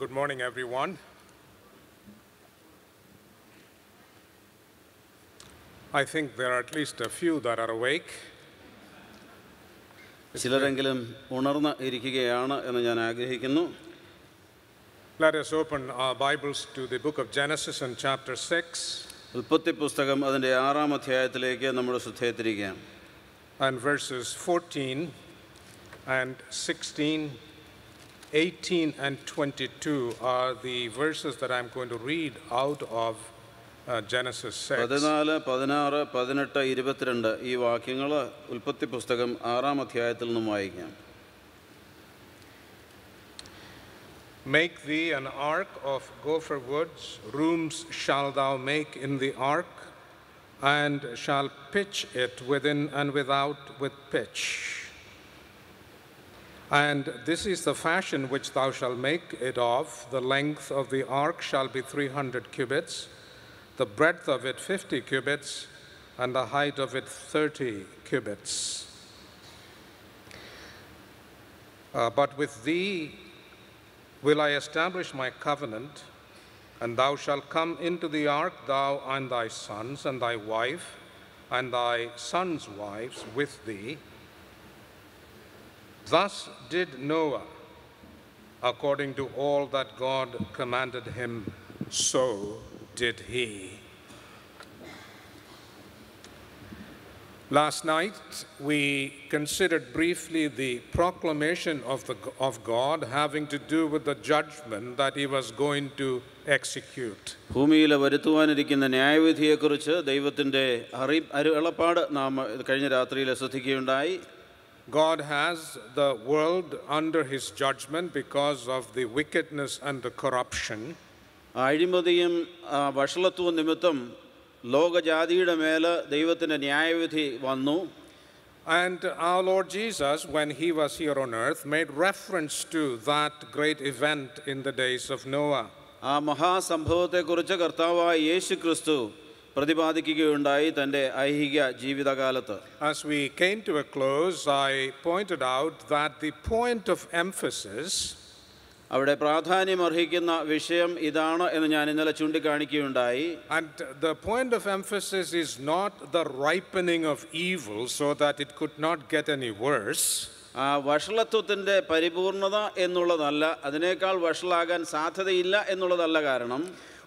Good morning, everyone. I think there are at least a few that are awake. ചിലരെങ്കിലും ഉണർന്ന് ഇരിക്കുകയാണ് എന്ന് ഞാൻ ആഗ്രഹിക്കുന്നു Let us open our Bibles to the book of Genesis and chapter 6 ഉൽപ്പത്തി പുസ്തകം അതിൻ്റെ ആറാം അധ്യായത്തിലേക്ക് നമ്മുടെ ശ്രദ്ധയെ തിരിക്കാം and verses 14 and 16, 18 and 22 are the verses that I'm going to read out of uh, Genesis 6. പതിനാല് പതിനാറ് പതിനെട്ട് ഇരുപത്തിരണ്ട് ഈ വാക്യങ്ങൾ ഉൽപ്പത്തി പുസ്തകം ആറാം അധ്യായത്തിൽ നിന്നും വായിക്കാം Make thee an ark of gopher woods, rooms shalt thou make in the ark, and shall pitch it within and without with pitch. And this is the fashion which thou shalt make it of. The length of the ark shall be 300 cubits, the breadth of it 50 cubits, and the height of it 30 cubits. Uh, but with thee will I establish my covenant, and thou shalt come into the ark, thou and thy sons, and thy wife, and thy sons' wives with thee. Thus did Noah, according to all that God commanded him, so did he. Last night, we considered briefly the proclamation of, the, of God having to do with the judgment that he was going to execute. ഭൂമിയിൽ വരുത്തുവാനിരിക്കുന്ന ന്യായവിധിയെക്കുറിച്ച് ദൈവത്തിൻ്റെ അറി അരു എളപ്പാട് നാം കഴിഞ്ഞ രാത്രിയിൽ ശ്രദ്ധിക്കുകയുണ്ടായി God has the world under his judgment because of the wickedness and the corruption. ആ അഴിമതിയും ആ വഷളത്വവും നിമിത്തം ലോകജാതിയുടെ മേൽ ദൈവത്തിൻ്റെ ന്യായവിധി വന്നു And our Lord Jesus, when he was here on earth, made reference to that great event in the days of Noah. ആ മഹാസംഭവത്തെക്കുറിച്ച് കർത്താവായ യേശു ക്രിസ്തു പ്രതിപാദിക്കുകയുണ്ടായി തൻ്റെ ഐഹിക ജീവിതകാലത്ത് As we came to a close, I pointed out that the point of emphasis അവിടെ പ്രാധാന്യം അർഹിക്കുന്ന വിഷയം ഇതാണ് എന്ന് ഞാൻ ഇന്നലെ ചൂണ്ടിക്കാണിക്കുകയുണ്ടായി and the point of emphasis is not the ripening of evil so that it could not get any worse, ആ വഷളത്വത്തിൻ്റെ പരിപൂർണത എന്നുള്ളതല്ല അതിനേക്കാൾ വഷളാകാൻ സാധ്യതയില്ല എന്നുള്ളതല്ല കാരണം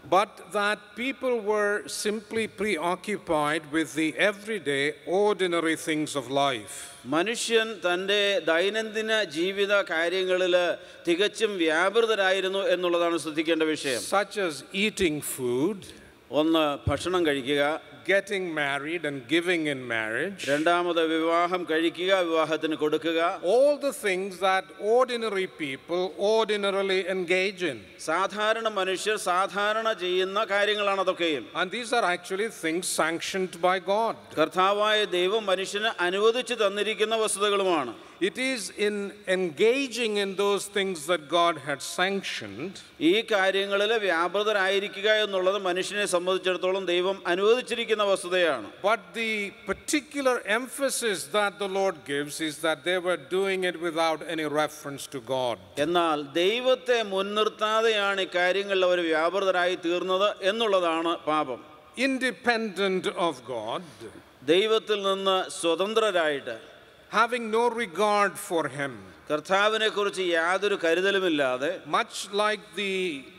but that people were simply preoccupied with the everyday, ordinary things of life. മനുഷ്യൻ തൻ്റെ ദൈനംദിന ജീവിത കാര്യങ്ങളിൽ തികച്ചും വ്യാപൃതരായിരുന്നു എന്നുള്ളതാണ് ശ്രദ്ധിക്കേണ്ട വിഷയം such as eating food, ഒന്ന് ഭക്ഷണം കഴിക്കുക getting married and giving in marriage, രണ്ടാമത് വിവാഹം കഴിക്കുക വിവാഹത്തിന് കൊടുക്കുക all the things that ordinary people ordinarily engage in. സാധാരണ മനുഷ്യർ സാധാരണ ചെയ്യുന്ന കാര്യങ്ങളാണ് അതൊക്കെയും And these are actually things sanctioned by God. കർത്താവായ ദൈവം മനുഷ്യന് അനുവദിച്ചു തന്നിരിക്കുന്ന വസ്തുതകളുമാണ് It is in engaging in those things that God had sanctioned ഈ കാര്യങ്ങളിൽ വ്യാപൃതരായിരിക്കുക എന്നുള്ളത് മനുഷ്യനെ സംബന്ധിച്ചിടത്തോളം ദൈവം അനുവദിച്ചിരിക്കുന്ന വസ്തുതയാണ് But the particular emphasis that the Lord gives is that they were doing it without any reference to God. എന്നാൽ ദൈവത്തെ മുൻനിർത്താതെയാണ് ഈ കാര്യങ്ങളിൽ അവർ വ്യാപൃതരായി തീർന്നത് എന്നുള്ളതാണ് പാപം Independent of God, ദൈവത്തിൽ നിന്ന് സ്വതന്ത്രരായിട്ട് having no regard for Him, കർത്താവിനെ കുറിച്ച് യാതൊരു കരുതലുമില്ലാതെ much like the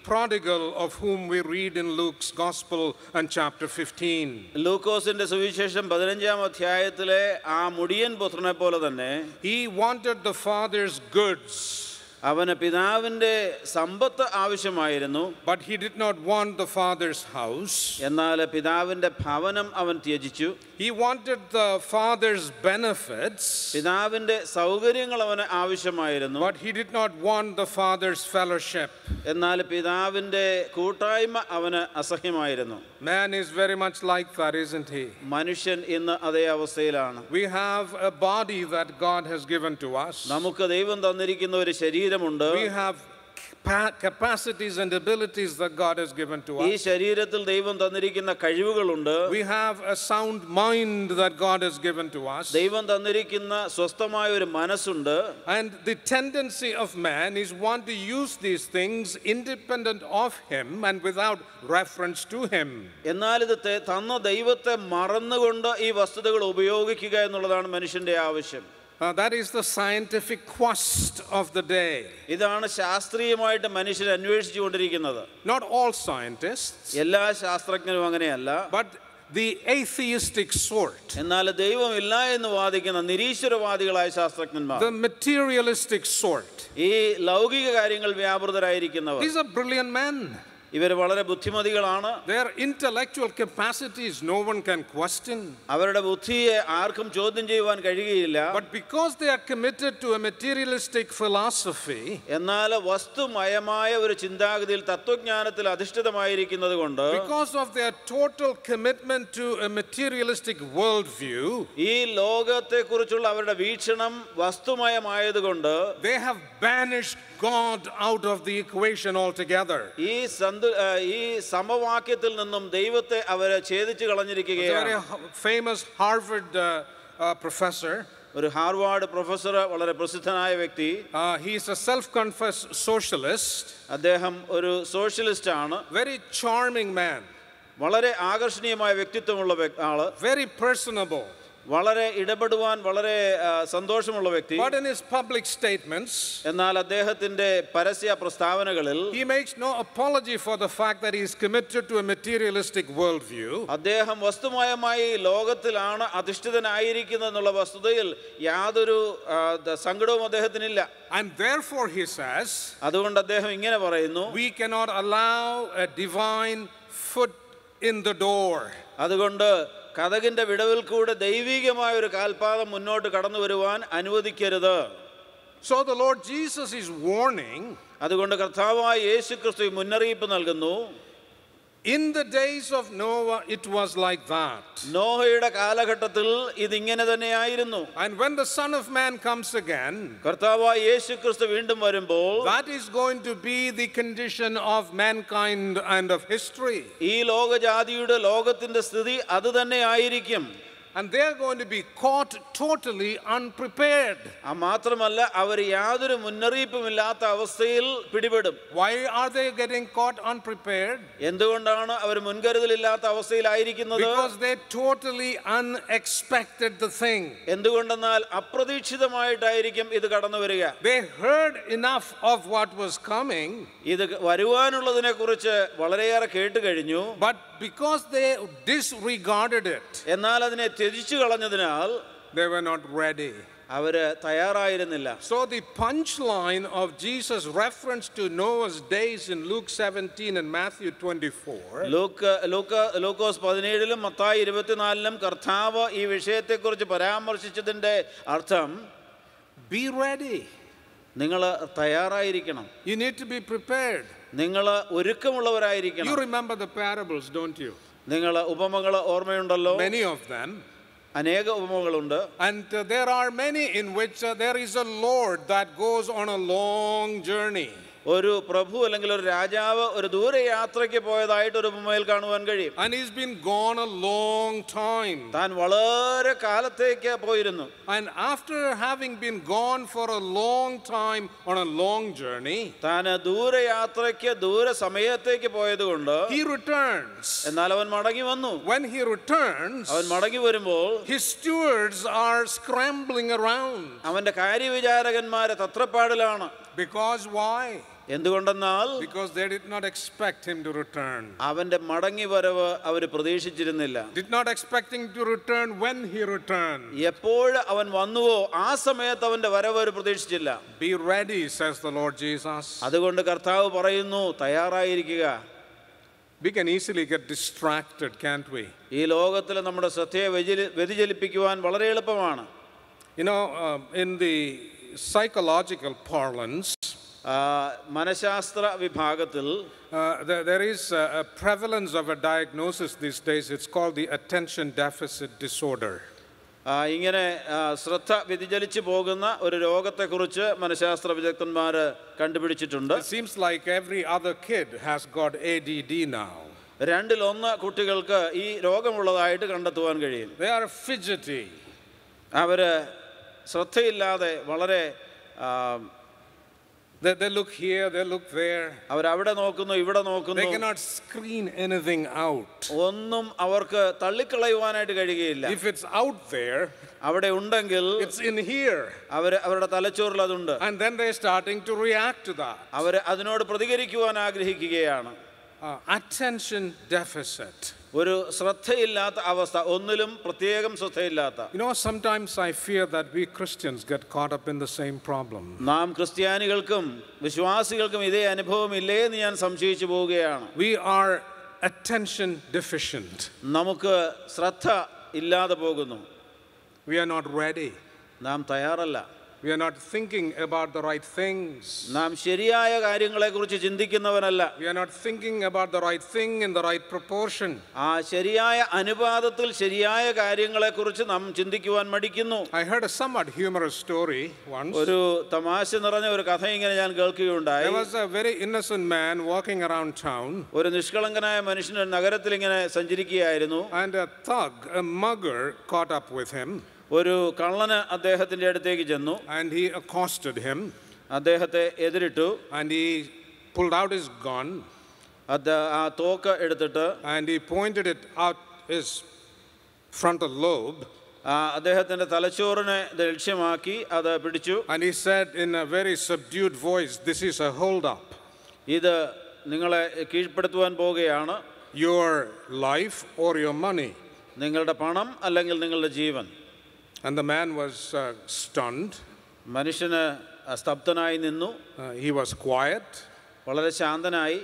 prodigal of whom we read in Luke's Gospel and chapter 15. ലൂക്കോസിന്റെ സുവിശേഷം പതിനഞ്ചാം അധ്യായത്തിലെ ആ മുടിയൻ പുത്രനെ പോലെ തന്നെ He wanted the Father's goods, അവന് പിതാവിന്റെ സമ്പത്ത് ആവശ്യമായിരുന്നു but he did not want the Father's house. എന്നാൽ പിതാവിന്റെ ഭവനം അവൻ ത്യജിച്ചു He wanted the Father's benefits, പിതാവിന്റെ സൗകര്യങ്ങൾ അവന് ആവശ്യമായിരുന്നു but he did not want the Father's fellowship. എന്നാൽ പിതാവിന്റെ കൂട്ടായ്മ അവന് അസഹ്യമായിരുന്നു Man is very much like that, isn't he? മനുഷ്യൻ ഇന്ന് അതേ അവസ്ഥയിലാണ് We have a body that God has given to us. നമുക്ക് ദൈവം തന്നിരിക്കുന്ന ഒരു ശരീരമുണ്ട് We have pa- capacities and abilities that God has given to ഈ us. ശരീരത്തിൽ ദൈവം തന്നിരിക്കുന്ന കഴിവുകളുണ്ട് We have a sound mind that God has given to us. ദൈവം തന്നിരിക്കുന്ന സ്വസ്ഥമായ ഒരു മനസ്സുണ്ട് And the tendency of man is want to use these things independent of him and without reference to him. എന്നാൽ ഇത് തെ- തന്ന ദൈവത്തെ മറന്നുകൊണ്ട് ഈ വസ്തുതകൾ ഉപയോഗിക്കുക എന്നുള്ളതാണ് മനുഷ്യന്റെ ആവശ്യം Uh, that is the scientific quest of the day. ഇതാണ് ശാസ്ത്രീയമായിട്ട് മനുഷ്യർ അന്വേഷിച്ചു കൊണ്ടിരിക്കുന്നത് Not all scientists, എല്ലാ ശാസ്ത്രജ്ഞരും അങ്ങനെയല്ല but the atheistic sort, എന്നാൽ ദൈവമില്ല എന്ന് വാദിക്കുന്ന നിരീശ്വരവാദികളായ ശാസ്ത്രജ്ഞന്മാർ the materialistic sort. ഈ ലൗകിക കാര്യങ്ങൾ വ്യാപൃതരായിരിക്കുന്നവർ These are brilliant men. ഇവർ വളരെ ബുദ്ധിമതികളാണ് Their intellectual capacities no one can question. അവരുടെ ബുദ്ധിയെ ആർക്കും ചോദ്യം ചെയ്യുവാൻ കഴിയുകയില്ല But because they are committed to a materialistic philosophy, എന്നാൽ വസ്തുമയമായ ഒരു ചിന്താഗതിയിൽ തത്വജ്ഞാനത്തിൽ അധിഷ്ഠിതമായിരിക്കുന്നത് കൊണ്ട് because of their total commitment to a materialistic worldview, ഈ ലോകത്തെക്കുറിച്ചുള്ള അവരുടെ വീക്ഷണം വസ്തുമയമായതുകൊണ്ട് they have banished God out of the equation altogether. ഈ സന്തു ആ, ഈ സമവാക്യത്തിൽ നിന്നും ദൈവത്തെ അവരെ ഛേദിച്ച് കളഞ്ഞിരിക്കുകയാണ്. ഫേമസ് ഹാർവർഡ് പ്രൊഫസർ ഒരു ഹാർവാർഡ് പ്രൊഫസർ വളരെ പ്രസിദ്ധനായ വ്യക്തി. He's a self confessed socialist അദ്ദേഹം ഒരു സോഷ്യലിസ്റ്റ് ആണ് വെരി ചാർമിംഗ് മാൻ വളരെ ആകർഷണീയമായ വ്യക്തിത്വമുള്ള ആൾ. വെരി പേഴ്സണബിൾ വളരെ ഇടപെടുവാൻ വളരെ ആ, സന്തോഷമുള്ള വ്യക്തി But in his public statements, എന്നാൽ അദ്ദേഹത്തിന്റെ പരസ്യ പ്രസ്താവനകളിൽ he makes no apology for the fact that he's committed to a materialistic worldview. അദ്ദേഹം വസ്തുമയമായി ലോകത്തിലാണ് അധിഷ്ഠിതനായിരിക്കുന്നത് എന്നുള്ള വസ്തുതയിൽ യാതൊരു ആ, ദ- സങ്കടവും അദ്ദേഹത്തിനില്ല And therefore, he says, അതുകൊണ്ട് അദ്ദേഹം ഇങ്ങനെ പറയുന്നു we cannot allow a divine foot in the door. അതുകൊണ്ട് കഥകിന്റെ വിടവിൽ കൂടെ ദൈവികമായ ഒരു കാൽപാദം മുന്നോട്ട് കടന്നു വരുവാൻ അനുവദിക്കരുത്. So the Lord Jesus is warning അതുകൊണ്ട് കർത്താവായ യേശു ക്രിസ്തു മുന്നറിയിപ്പ് നൽകുന്നു. in the days of Noah, it was like that. നോഹയുടെ കാലഘട്ടത്തിൽ ഇതിങ്ങനെ തന്നെയായിരുന്നു And when the Son of Man comes again, കർത്താവായ യേശു ക്രിസ്തു വീണ്ടും വരുമ്പോൾ that is going to be the condition of mankind and of history. ഈ ലോകജാതിയുടെ ലോകത്തിന്റെ സ്ഥിതി അത് തന്നെ ആയിരിക്കും And they are going to be caught totally unprepared. ആ മാത്രമല്ല അവർ യാതൊരു മുന്നറിയിപ്പുമില്ലാത്ത അവസ്ഥയിൽ പിടിപെടും Why are they getting caught unprepared? എന്തുകൊണ്ടാണ് അവർ മുൻകരുതലില്ലാത്ത അവസ്ഥയിലായിരിക്കുന്നത് Because they totally unexpected the thing. എന്തുകൊണ്ടെന്നാൽ അപ്രതീക്ഷിതമായിട്ടായിരിക്കും ഇത് കടന്നു വരിക They heard enough of what was coming, ഇത് വരുവാനുള്ളതിനെ കുറിച്ച് വളരെയേറെ കേട്ട് കഴിഞ്ഞു but because they disregarded it, എന്നാൽ അതിനെ ത്യജിച്ചു കളഞ്ഞതിനാൽ they were not ready. അവര് തയ്യാറായിരുന്നില്ല So the punchline of Jesus' reference to Noah's days in Luke 17 and Matthew 24 Luke Luke ലൂക്കോസ് പതിനേഴിലും മത്തായി ഇരുപത്തിനാലിലും കർത്താവ് ഈ വിഷയത്തെക്കുറിച്ച് പരാമർശിച്ചതിൻ്റെ അർത്ഥം be ready. നിങ്ങൾ തയ്യാറായിരിക്കണം You need to be prepared. നിങ്ങൾ You ഒരുക്കമുള്ളവരായിരിക്കണം remember the parables, don't you? നിങ്ങൾ ഉപമകൾ ഓർമ്മയുണ്ടല്ലോ Many of them. അനേക ഉപമകളുണ്ട് And uh, there are many in which uh, there is a Lord that goes on a long journey. ഒരു പ്രഭു അല്ലെങ്കിൽ ഒരു രാജാവ് ഒരു ദൂരയാത്രയ്ക്ക് പോയതായിട്ട് ഒരു ഉപമയിൽ കാണുവാൻ കഴിയും And he's been gone a long time. താൻ വളരെ കാലത്തേക്ക് പോയിരുന്നു And after having been gone for a long time on a long journey, താൻ ദൂരയാത്രയ്ക്ക് ദൂര സമയത്തേക്ക് പോയതുകൊണ്ട് he returns. എന്നാൽ അവൻ മടങ്ങി വന്നു When he returns, അവൻ മടങ്ങി വരുമ്പോൾ his stewards are scrambling around. അവന്റെ കാര്യവിചാരകന്മാരെ തത്രപ്പാടിലാണ് Because why? എന്തുകൊണ്ടെന്നാൽ Because they did not expect him to return. അവന്റെ മടങ്ങി വരവ് അവർ പ്രതീക്ഷിച്ചിരുന്നില്ല Did not expect him to return when he returned. എപ്പോൾ അവൻ വന്നുവോ ആ സമയത്ത് അവന്റെ വരവ് അവർ പ്രതീക്ഷിച്ചില്ല Be ready, says the Lord Jesus. അതുകൊണ്ട് കർത്താവ് പറയുന്നു തയ്യാറായിരിക്കുക We can easily get distracted, can't we? ഈ ലോകത്തിൽ നമ്മുടെ ശ്രദ്ധയെ വ്യതിചലി- വ്യതിചലിപ്പിക്കുവാൻ വളരെ എളുപ്പമാണ് You know, um, in the psychological parlance, ആ, മനഃശാസ്ത്ര വിഭാഗത്തിൽ uh, there is a prevalence of a diagnosis these days. It's called the attention deficit disorder. ഇങ്ങനെ ശ്രദ്ധ വ്യതിചലിച്ചു പോകുന്ന ഒരു രോഗത്തെക്കുറിച്ച് മനഃശാസ്ത്ര വിദഗ്ധന്മാർ കണ്ടുപിടിച്ചിട്ടുണ്ട്. Seems like every other kid has got A D D now രണ്ടിൽ ഒന്ന് കുട്ടികൾക്ക് ഈ രോഗമുള്ളതായിട്ട് കണ്ടെത്തുവാൻ കഴിയും. ദേ അവർ ശ്രദ്ധയില്ലാതെ വളരെ They, they look here, they look there. അവരവിടെ നോക്കുന്നു ഇവിടെ They നോക്കുന്നു cannot screen anything out. ഒന്നും അവർക്ക് തള്ളിക്കളയുവാനായിട്ട് കഴിയുകയില്ല If it's out there, അവിടെ ഉണ്ടെങ്കിൽ it's in here. അവർ അവരുടെ തലച്ചോറിൽ അതുണ്ട് And then they're starting to react to that. അവർ അതിനോട് പ്രതികരിക്കുവാൻ ആഗ്രഹിക്കുകയാണ് Uh, attention deficit. ഒരു ശ്രദ്ധയില്ലാത്ത അവസ്ഥ ഒന്നിലും പ്രത്യേകം ശ്രദ്ധയില്ലാത്ത. You know sometimes I fear that we Christians get caught up in the same problem നാം ക്രിസ്ത്യാനികൾക്കും വിശ്വാസികൾക്കും ഇതേ അനുഭവം ഇല്ലേ എന്ന് ഞാൻ സംശയിച്ചു പോവുകയാണ്. വി ആർ അറ്റൻഷൻ ഡെഫിഷ്യന്റ് നമുക്ക് ശ്രദ്ധ ഇല്ലാതെ പോകുന്നു. വി ആർ നോട്ട് റെഡി നാം തയ്യാറല്ല. We are not thinking about the right things. നാം ശരിയായ കാര്യങ്ങളെക്കുറിച്ച് ചിന്തിക്കുന്നവനല്ല We are not thinking about the right thing in the right proportion. ആ ശരിയായ അനുപാതത്തിൽ ശരിയായ കാര്യങ്ങളെക്കുറിച്ച് നാം ചിന്തിക്കുവാൻ മടിക്കുന്നു I heard a somewhat humorous story once. ഒരു തമാശ നിറഞ്ഞ ഒരു കഥ ഇങ്ങനെ ഞാൻ കേൾക്കുകയുണ്ടായി There was a very innocent man walking around town, ഒരു നിഷ്കളങ്കനായ മനുഷ്യൻ ഒരു നഗരത്തിൽ ഇങ്ങനെ സഞ്ചരിക്കുകയായിരുന്നു and a thug, a mugger, caught up with him, ഒരു കള്ളന് അദ്ദേഹത്തിന്റെ അടുത്തേക്ക് ചെന്നു and he accosted him, അദ്ദേഹത്തെ എതിരിട്ടു and he pulled out his gun, അത് ആ തോക്ക് എടുത്തിട്ട് and he pointed it out his frontal lobe, ആ അദ്ദേഹത്തിന്റെ തലച്ചോറിനെ ഇത് ലക്ഷ്യമാക്കി അത് പിടിച്ചു and he said in a very subdued voice, "This is a hold-up. ഇത് നിങ്ങളെ കീഴ്പ്പെടുത്തുവാൻ പോവുകയാണ് Your life or your money." നിങ്ങളുടെ പണം അല്ലെങ്കിൽ നിങ്ങളുടെ ജീവൻ And the man was uh, stunned. മനുഷ്യന് സ്തബ്ധനായി നിന്നു Uh, he was quiet. വളരെ ശാന്തനായി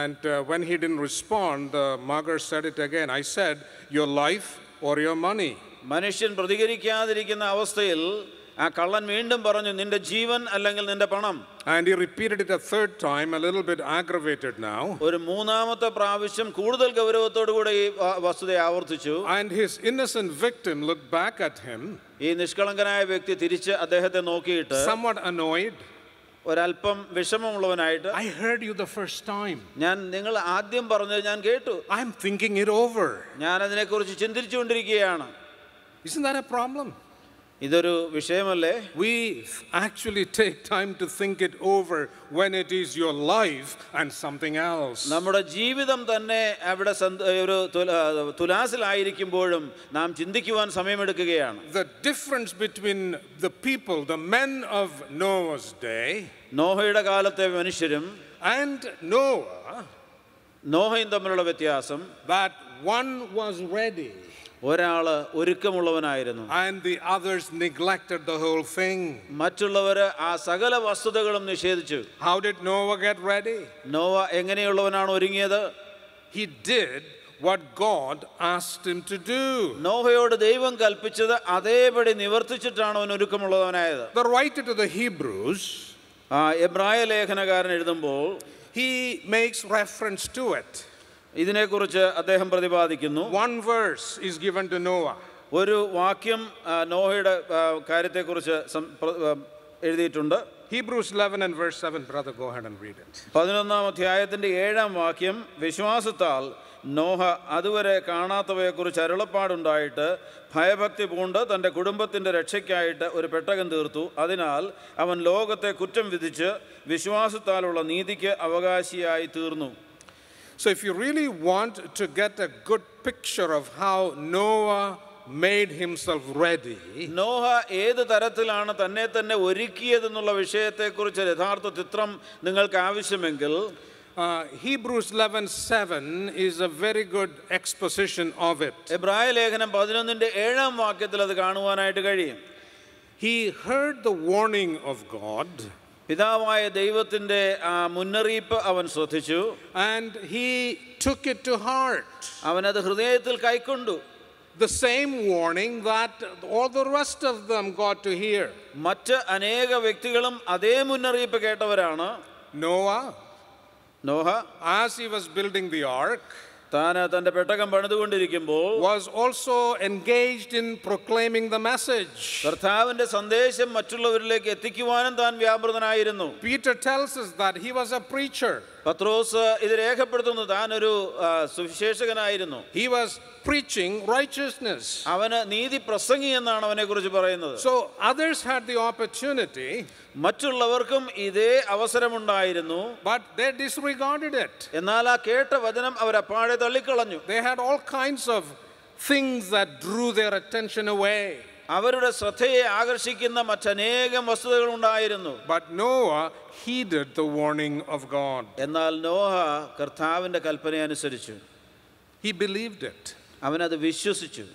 And uh, when he didn't respond, the mugger said it again. I said, Your life or your money. മനുഷ്യൻ പ്രതികരിക്കാതിരിക്കുന്ന അവസ്ഥയിൽ ആ കള്ളൻ വീണ്ടും പറഞ്ഞു നിന്റെ ജീവൻ അല്ലെങ്കിൽ നിന്റെ പണം. And he repeated it a third time, a little bit aggravated now. ഒരു മൂന്നാമത്തെ പ്രാവശ്യം കൂടുതൽ ഗൗരവത്തോടു കൂടി ഈ വസ്തുതയെ വസ്തുത ആവർത്തിച്ചു. And his innocent victim looked back at him, ഈ നിഷ്കളങ്കനായ വ്യക്തി തിരിച്ച് അദ്ദേഹത്തെ നോക്കിയിട്ട് somewhat annoyed. ഒരല്പം വിഷമമുള്ളവനായിട്ട് I heard you the first time ഞാൻ നിങ്ങൾ ആദ്യം പറഞ്ഞത് ഞാൻ കേട്ടു. I'm thinking it over ഞാൻ അതിനെക്കുറിച്ച് ചിന്തിച്ചുകൊണ്ടിരിക്കുകയാണ്. Isn't that a problem? ഇതൊരു വിഷയമല്ലേ We actually take time to think it over when it is your life and something else. നമ്മുടെ ജീവിതം തന്നെ അവിടെ സന്ത- ഒരു തുല- തുലാസിലായിരിക്കുമ്പോഴും നാം ചിന്തിക്കുവാൻ സമയമെടുക്കുകയാണ് The difference between the people, the men of Noah's day, നോഹയുടെ കാലത്തെ മനുഷ്യരും and Noah, നോഹയും തമ്മിലുള്ള വ്യത്യാസം that one was ready ഒരാള് ഒരുക്കമുള്ളവനായിരുന്നു and the others neglected the whole thing. മറ്റുള്ളവര് ആ സകല വസ്തുതകളും നിഷേധിച്ചു How did Noah get ready? Nova എങ്ങനെയുള്ളവനാണ് ഒരുങ്ങിയത് He did what God asked him to do. നോഹയോട് ദൈവം കൽപ്പിച്ചത് അതേപടി നിവർത്തിച്ചിട്ടാണ് അവൻ ഒരുക്കമുള്ളവനായത് The writer to the Hebrews, ആ എബ്രായ ലേഖനകാരൻ എഴുതുമ്പോൾ he makes reference to it. ഇതിനെക്കുറിച്ച് അദ്ദേഹം പ്രതിപാദിക്കുന്നു One verse is given to Noah. ഒരു വാക്യം നോഹയുടെ കാര്യത്തെക്കുറിച്ച് എഴുതിയിട്ടുണ്ട് Hebrews 11 and verse 7. Brother, go ahead and read it. പതിനൊന്നാം അധ്യായത്തിന്റെ ഏഴാം വാക്യം വിശ്വാസത്താൽ നോഹ അതുവരെ കാണാത്തവയെക്കുറിച്ച് അരുളപ്പാടുണ്ടായിട്ട് ഭയഭക്തി പൂണ്ട് തന്റെ കുടുംബത്തിന്റെ രക്ഷയ്ക്കായിട്ട് ഒരു പെട്ടകം തീർത്തു അതിനാൽ അവൻ ലോകത്തെ കുറ്റം വിധിച്ച് വിശ്വാസത്താലുള്ള നീതിക്ക് അവകാശിയായി തീർന്നു So, if you really want to get a good picture of how Noah made himself ready, Noah ഏത് തരത്തിലാണ് തന്നെ തന്നെ ഒരുക്കിയതെന്നുള്ള വിഷയത്തെക്കുറിച്ച് യഥാർത്ഥ ചിത്രം നിങ്ങൾക്ക് ആവശ്യമെങ്കിൽ uh, Hebrews 11:7 is a very good exposition of it. എബ്രായ ലേഖനം പതിനൊന്നിൻ്റെ ഏഴാം വാക്യത്തിൽ അത് കാണുവാനായിട്ട് കഴിയും He heard the warning of God പിതാവായ ദൈവത്തിന്റെ ആ മുന്നറിയിപ്പ് അവൻ ശ്രദ്ധിച്ചു and he took it to heart. അത് ഹൃദയത്തിൽ കൈക്കൊണ്ടു The same warning that all the rest of them got to hear. മറ്റ് അനേക വ്യക്തികളും അതേ മുന്നറിയിപ്പ് കേട്ടവരാണ് Noah, Noah as he was building the ark, താൻ തൻ്റെ പെട്ടകം പണിതുകൊണ്ടിരിക്കുമ്പോൾ was also engaged in proclaiming the message. കർത്താവിൻ്റെ സന്ദേശം മറ്റുള്ളവരിലേക്ക് എത്തിക്കുവാനും താൻ വ്യാപൃതനായിരുന്നു Peter tells us that he was a preacher. പത്രോസ് ഇത് രേഖപ്പെടുത്തുന്നു താൻ ഒരു ആ, സുവിശേഷകനായിരുന്നു He was preaching righteousness. അവന് നീതി പ്രസംഗി എന്നാണ് അവനെ കുറിച്ച് പറയുന്നത് So others had the opportunity, മറ്റുള്ളവർക്കും ഇതേ അവസരമുണ്ടായിരുന്നു but they disregarded it. എന്നാൽ ആ കേട്ട വചനം അവരപ്പാടെ തള്ളിക്കളഞ്ഞു They had all kinds of things that drew their attention away. അവരുടെ ശ്രദ്ധയെ ആകർഷിക്കുന്ന മറ്റനേകം വസ്തുതകൾ ഉണ്ടായിരുന്നു But Noah heeded the warning of God. എന്നാൽ നോഹ കർത്താവിന്റെ കൽപ്പന അനുസരിച്ചു He believed it. അവനത് വിശ്വസിച്ചു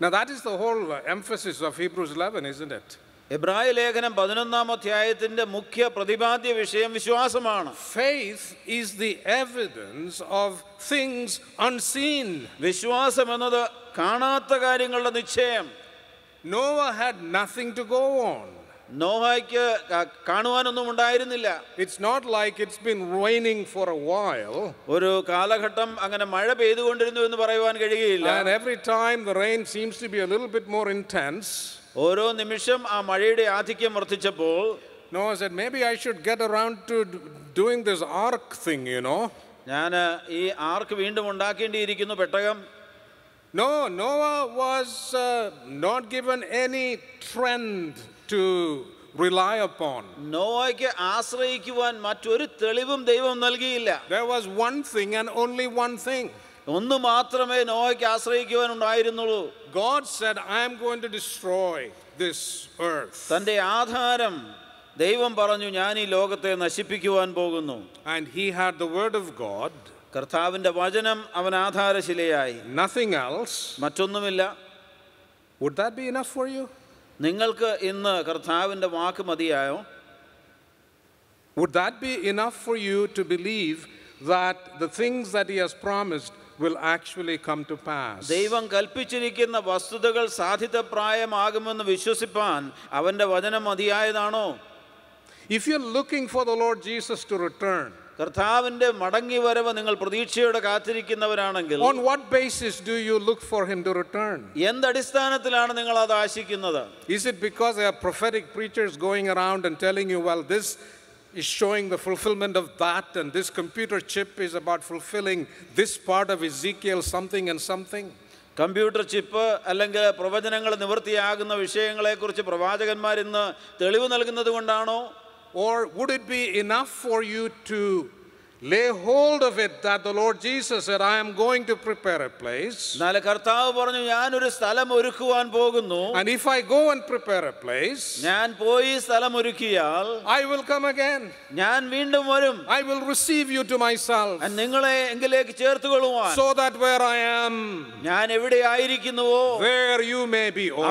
Now, that is the whole uh, emphasis of Hebrews 11, isn't it? എബ്രായ ലേഖനം പതിനൊന്നാം അധ്യായത്തിന്റെ മുഖ്യ പ്രതിപാദ്യ വിഷയം വിശ്വാസമാണ് Faith is the evidence of things unseen. വിശ്വാസം എന്നത് കാണാത്ത കാര്യങ്ങളുടെ നിശ്ചയം Noah had nothing to go on. നോഹയ്ക്ക് ക- കാണുവാനൊന്നും ഉണ്ടായിരുന്നില്ല It's not like it's been raining for a while, ഒരു കാലഘട്ടം അങ്ങനെ മഴ പെയ്തുകൊണ്ടിരുന്നു എന്ന് പറയുവാൻ കഴിയുകയില്ല and every time the rain seems to be a little bit more intense. ഓരോ നിമിഷം ആ മഴയുടെ ആധിക്യം വർദ്ധിച്ചപ്പോൾ Noah said, Maybe I should get around to d- doing this ark thing, you know. ഞാൻ ഈ ആർക്ക് വീണ്ടും ഉണ്ടാക്കേണ്ടിയിരിക്കുന്നു പെട്ടകം No, Noah was uh, not given any trend to rely upon. നോവയ്ക്ക് ആശ്രയിക്കുവാൻ മറ്റൊരു തെളിവും ദൈവം നൽകിയില്ല There was one thing and only one thing. ഒന്ന് മാത്രമേ നോവയ്ക്ക് ആശ്രയിക്കുവാൻ ഉണ്ടായിരുന്നുള്ളൂ God said, I am going to destroy this earth. തൻ്റെ ആധാരം ദൈവം പറഞ്ഞു ഞാൻ ഈ ലോകത്തെ നശിപ്പിക്കുവാൻ പോകുന്നു And he had the word of God, കർത്താവിൻ്റെ വചനം അവൻ ആധാരശിലയായി nothing else. മറ്റൊന്നുമില്ല Would that be enough for you? നിങ്ങൾക്ക് ഇന്ന് കർത്താവിൻ്റെ വാക്ക് മതിയായോ Would that be enough for you to believe that the things that he has promised will actually come to pass? ദൈവം കൽപ്പിച്ചിരിക്കുന്ന വസ്തുതകൾ സാധിതപ്രായമാകുമെന്ന് വിശ്വസിപ്പാൻ അവൻ്റെ വചനം മതിയായതാണോ If you're looking for the Lord Jesus to return, കർത്താവിൻ്റെ മടങ്ങി വരവ് നിങ്ങൾ പ്രതീക്ഷയോടെ കാത്തിരിക്കുന്നവരാണെങ്കിൽ on what basis do you look for him to return? എന്തടിസ്ഥാനത്തിലാണ് നിങ്ങൾ അത് ആശിക്കുന്നത് Is it because there are prophetic preachers going around and telling you, well, this is showing the fulfillment of that, and this computer chip is about fulfilling this part of Ezekiel something and something? Computer chip അല്ലെങ്കിൽ പ്രവചനങ്ങൾ നിവൃത്തിയാകുന്ന വിഷയങ്ങളെക്കുറിച്ച് പ്രവാചകന്മാർ ഇന്ന് തെളിവ് നൽകുന്നത് കൊണ്ടാണോ or would it be enough for you to lay hold of it that the Lord Jesus said, I am going to prepare a place. And if I go and prepare a place, I will come again. I will receive you to myself. So that where I am, where you may be also.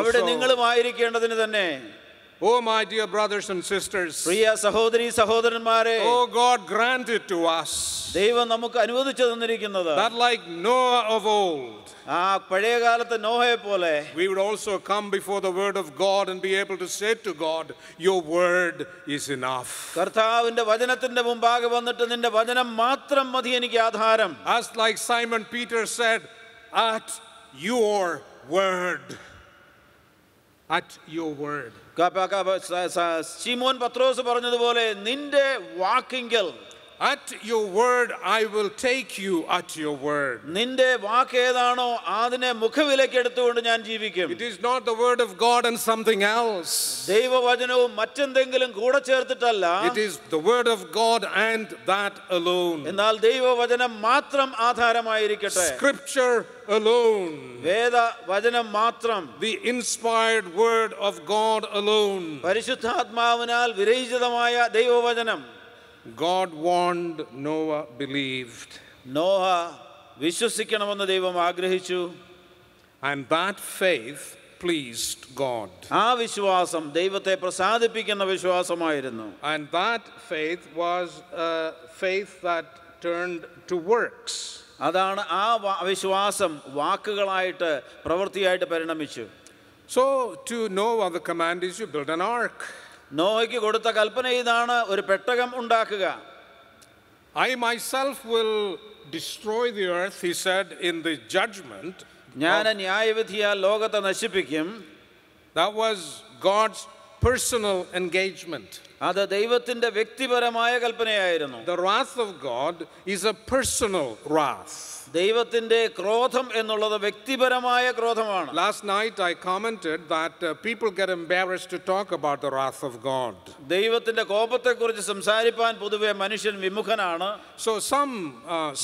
നിങ്ങളും ആയിരിക്കേണ്ടതിന് തന്നെ Oh, my dear brothers and sisters, പ്രിയ സഹോദരി സഹോദരന്മാരെ oh, God granted to us ദൈവം നമുക്ക് അനുവദിച്ചു തന്നിരിക്കുന്നത് that, like Noah of old, ആ പഴയ കാലത്ത് നോഹയെ പോലെ we would also come before the word of God and be able to say to God, Your word is enough. കർത്താവിന്റെ വചനത്തിന്റെ മുമ്പാകെ വന്നിട്ട് നിന്റെ വചനം മാത്രം മതി എനിക്ക് ആധാരം As like Simon Peter said, At your word. At your word. ശിമോൻ പത്രോസ് പറഞ്ഞതുപോലെ നിന്റെ വാക്കിങ്കൽ At your word, I will take you at your word. നിന്റെ വാക്ക് ഏതാണോ അതിനെ മുഖവിലേക്ക് എടുത്തുകൊണ്ട് ഞാൻ ജീവിക്കും It is not the word of God and something else. ദൈവവചനവും മറ്റെന്തെങ്കിലും കൂടെ ചേർത്തിട്ടല്ല It is the word of God and that alone. എന്നാൽ ദൈവവചനം മാത്രം ആധാരമായിരിക്കട്ടെ Scripture alone. വേദ വചനം മാത്രം The inspired word of God alone. പരിശുദ്ധാത്മാവിനാൽ വിരചിതമായ ദൈവവചനം God warned, Noah believed. Noah വിശ്വസിക്കണമെന്ന് ദൈവം ആഗ്രഹിച്ചു And that faith pleased God. ആ വിശ്വാസം ദൈവത്തെ പ്രസാദിപ്പിക്കുന്ന വിശ്വാസമായിരുന്നു And that faith was a faith that turned to works. അതാണ് ആ വാ- വിശ്വാസം വാക്കുകളായിട്ട് പ്രവൃത്തിയായിട്ട് പരിണമിച്ചു So to Noah, the command is you build an ark. നോഹയ്ക്ക് കൊടുത്ത കൽപ്പന ഇതാണ്. ഒരു പെട്ടകം ഉണ്ടാക്കുക. I myself will destroy the earth he said in the judgment ഞാൻ ന്യായവിധിയാൽ ലോകത്തെ നശിപ്പിക്കും. That was God's personal engagement അത് ദൈവത്തിന്റെ വ്യക്തിപരമായ കൽപ്പനയായിരുന്നു. The wrath of God is a personal wrath ദൈവത്തിന്റെ ക്രോധം എന്നുള്ളത് വ്യക്തിപരമായ ക്രോധമാണ്. Last night I commented that people get embarrassed to talk about the wrath of God ദൈവത്തിന്റെ കോപത്തെക്കുറിച്ച് സംസാരിക്കാൻ പൊതുവെ മനുഷ്യൻ വിമുഖനാണ്. So some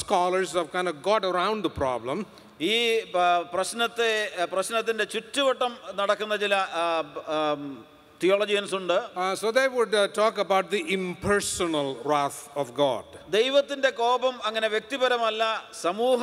scholars have kind of got around the problem ഈ പ്രശ്നത്തെ പ്രശ്നത്തിന്റെ ചുറ്റുവട്ടം നടക്കുന്ന ചില തിയോളജിയൻസ് ഉണ്ട്. So they would talk about the impersonal wrath of God ദൈവത്തിന്റെ കോപം അങ്ങനെ വ്യക്തിപരമല്ല സമൂഹ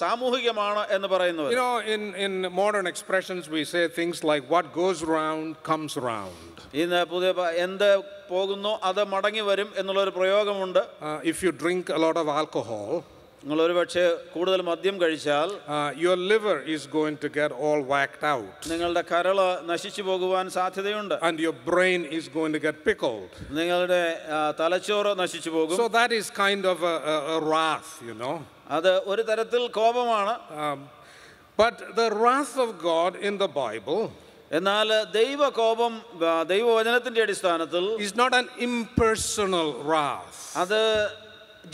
സാമൂഹികമാണ് എന്ന് പറയുന്നു you know in in modern expressions we say things like what goes round comes round ഇന്ന് പുതിയ എന്ത് പോകുന്നു അത് മടങ്ങി വരും എന്നുള്ള ഒരു പ്രയോഗമുണ്ട് if you drink a lot of alcohol നിങ്ങൾ ഒരു പക്ഷേ കൂടുതൽ മദ്യം കഴിച്ചാൽ uh, your liver is going to get all whacked out. നിങ്ങളുടെ കരള് നശിച്ചു പോകുവാൻ സാധ്യതയുണ്ട് And your brain is going to get pickled. നിങ്ങളുടെ ആ, തലച്ചോറ് നശിച്ചു പോകും So that is kind of a, a, a wrath, you know. അത് ഒരു തരത്തിൽ കോപമാണ് Um, but the wrath of God in the Bible എന്നാൽ ദൈവകോപം ആ, ദൈവവചനത്തിന്റെ അടിസ്ഥാനത്തിൽ is not an impersonal wrath. അത്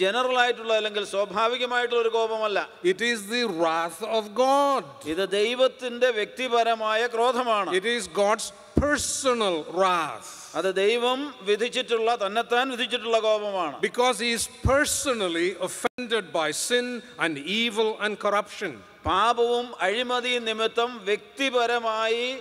ജനറൽ ആയിട്ടുള്ള അല്ലെങ്കിൽ സ്വാഭാവികമായിട്ടുള്ള ഒരു കോപമല്ല. It is the wrath of God ഇത് ദൈവത്തിന്റെ വ്യക്തിപരമായ ക്രോധമാണ്. It is God's personal wrath അത് ദൈവം വിധിച്ചിട്ടുള്ള തന്നെത്താൻ വിധിച്ചിട്ടുള്ള കോപമാണ്. Because is personally offended by sin and evil and corruption പാപവും അഴിമതിയും നിമിത്തം വ്യക്തിപരമായി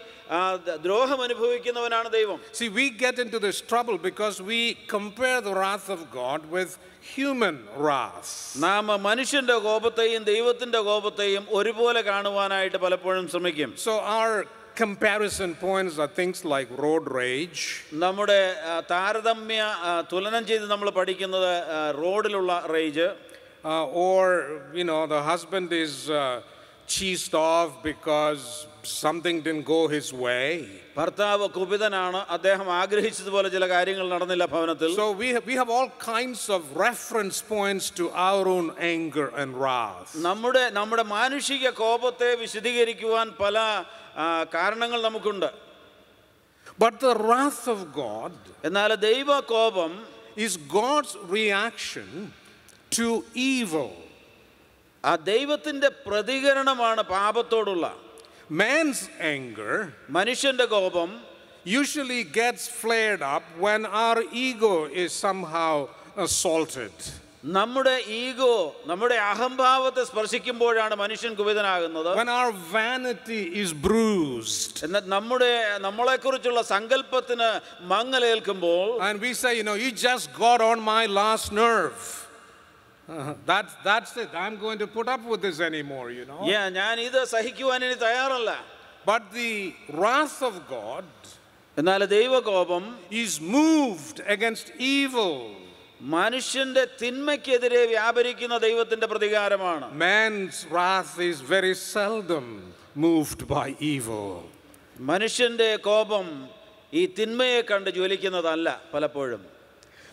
ദ്രോഹം അനുഭവിക്കുന്നവനാണ് ദൈവം See, we get into this trouble because we compare the wrath of God with human wrath. നാം മനുഷ്യന്റെ കോപത്തെയും ദൈവത്തിന്റെ കോപത്തെയും ഒരുപോലെ കാണുവാനായിട്ട് പലപ്പോഴും ശ്രമിക്കും So, our comparison points are things like road rage, നമ്മുടെ ആ, താരതമ്യ ആ, തുലനം ചെയ്ത് നമ്മൾ പഠിക്കുന്നത് ആ, റോഡിലുള്ള rage uh, or, you know, the husband is uh, cheesed off because something didn't go his way. ഭർത്താവ് കുപിതനാണ് അദ്ദേഹം ആഗ്രഹിച്ചതുപോലെ ചില കാര്യങ്ങൾ നടന്നില്ല ഭവനത്തിൽ So, we have, we have all kinds of reference points to our own anger and wrath. നമ്മുടെ നമ്മുടെ മാനുഷിക കോപത്തെ വിശദീകരിക്കുവാൻ പല ആ, കാരണങ്ങൾ നമുക്കുണ്ട് But the wrath of God എന്നാൽ ദൈവ കോപം is God's reaction to evil. ആ ദൈവത്തിന്റെ പ്രതികരണമാണ് പാപത്തോടുള്ള Man's anger മനുഷ്യന്റെ കോപം usually gets flared up when our ego is somehow assaulted. നമ്മുടെ ഈഗോ നമ്മുടെ അഹംഭാവത്തെ സ്പർശിക്കുമ്പോഴാണ് മനുഷ്യൻ കുപിതനാകുന്നത് When our vanity is bruised. എന്നാൽ നമ്മുടെ നമ്മളെക്കുറിച്ചുള്ള സങ്കല്പത്തിന് മങ്ങലേൽക്കുമ്പോൾ that's, that's it. I'm going to put up with this anymore, you know. Yeah, ഞാൻ ഇത് സഹിക്കുവാൻ ഇനി തയ്യാറല്ല But the wrath of God എന്നാൽ ദൈവകോപം is moved against evil. മനുഷ്യന്റെ തിന്മയ്ക്കെതിരെ വ്യാപരിക്കുന്ന ദൈവത്തിന്റെ പ്രതികാരമാണ് Man's wrath is very seldom moved by evil. മനുഷ്യന്റെ കോപം ഈ തിന്മയെ കണ്ട് ജ്വലിക്കുന്നതല്ല പലപ്പോഴും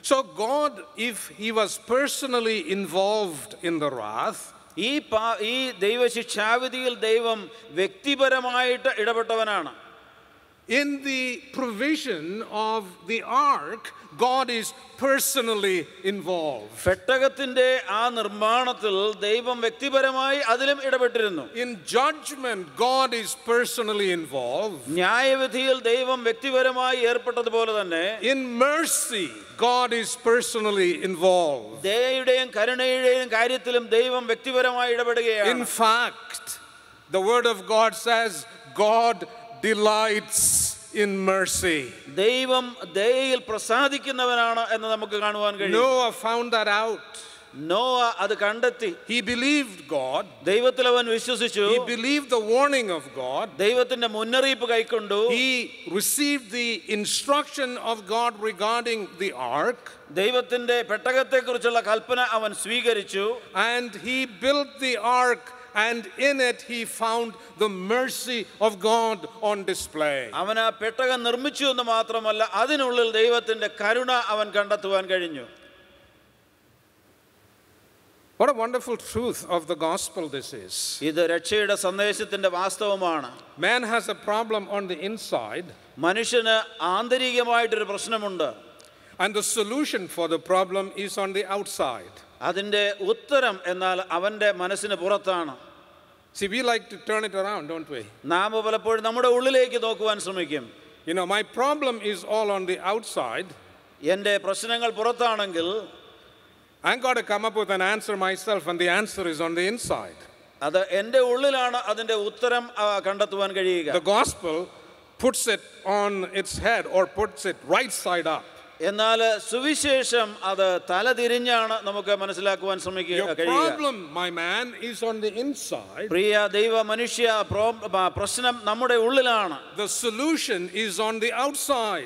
So, God, if He was personally involved in the wrath, ഈ പാ ഈ ദൈവശിക്ഷാവിധിയിൽ ദൈവം വ്യക്തിപരമായിട്ട് ഇടപെട്ടവനാണ് in the provision of the ark, God is personally involved. പെട്ടകത്തിന്റെ ആ നിർമ്മാണത്തിൽ ദൈവം വ്യക്തിപരമായി അതിലും ഇടപെട്ടിരുന്നു In judgment, God is personally involved. ന്യായവിധിയിൽ ദൈവം വ്യക്തിപരമായി ഏർപ്പെട്ടതുപോലെ തന്നെ In mercy, God is personally involved. ദയയുടെയും കരുണയുടെയും കാര്യത്തിലും ദൈവം വ്യക്തിപരമായി In ഇടപെടുകയാണ് fact, the Word of God says God delights in mercy. ദൈവം ദയയിൽ പ്രസാദിക്കുന്നവനാണ് എന്ന് നമുക്ക് കാണുവാൻ കഴിയും Noah found that out. Nova അത് കണ്ടെത്തി He believed God, ദൈവത്തിൽ അവൻ വിശ്വസിച്ചു he believed the warning of God, ദൈവത്തിന്റെ മുന്നറിയിപ്പ് കൈക്കൊണ്ടു he received the instruction of God regarding the ark, ദൈവത്തിന്റെ പെട്ടകത്തെക്കുറിച്ചുള്ള കൽപ്പന അവൻ സ്വീകരിച്ചു and he built the ark. And in it, he found the mercy of God on display. അവൻ ആ പെട്ടകം നിർമ്മിച്ചു എന്ന് മാത്രമല്ല അതിനുള്ളിൽ ദൈവത്തിന്റെ കരുണ അവൻ കണ്ടെത്തുവാൻ കഴിഞ്ഞു What a wonderful truth of the gospel this is. ഇത് രക്ഷയുടെ സന്ദേശത്തിൻ്റെ വാസ്തവമാണ് Man has a problem on the inside, മനുഷ്യന് ആന്തരികമായിട്ടൊരു പ്രശ്നമുണ്ട് and the solution for the problem is on the outside. അതിൻ്റെ ഉത്തരം എന്നാൽ അവൻ്റെ മനസ്സിന് പുറത്താണ് See, we like to turn it around, don't we? നാം പലപ്പോഴും നമ്മുടെ ഉള്ളിലേക്ക് നോക്കുവാൻ ശ്രമിക്കും You know, my problem is all on the outside. എൻ്റെ പ്രശ്നങ്ങൾ പുറത്താണെങ്കിൽ I've got to come up with an answer myself, and the answer is on the inside. അത് എൻ്റെ ഉള്ളിലാണ് അതിൻ്റെ ഉത്തരം ആ, കണ്ടെത്തുവാൻ കഴിയുക The gospel puts it on its head or puts it right side up. എന്നാൽ സുവിശേഷം അത് തലതിരിഞ്ഞാണ് നമുക്ക് മനസ്സിലാക്കുവാൻ ശ്രമിക്കുക പ്രിയ ദൈവ മനുഷ്യ പ്രശ്നം നമ്മുടെ ഉള്ളിലാണ്.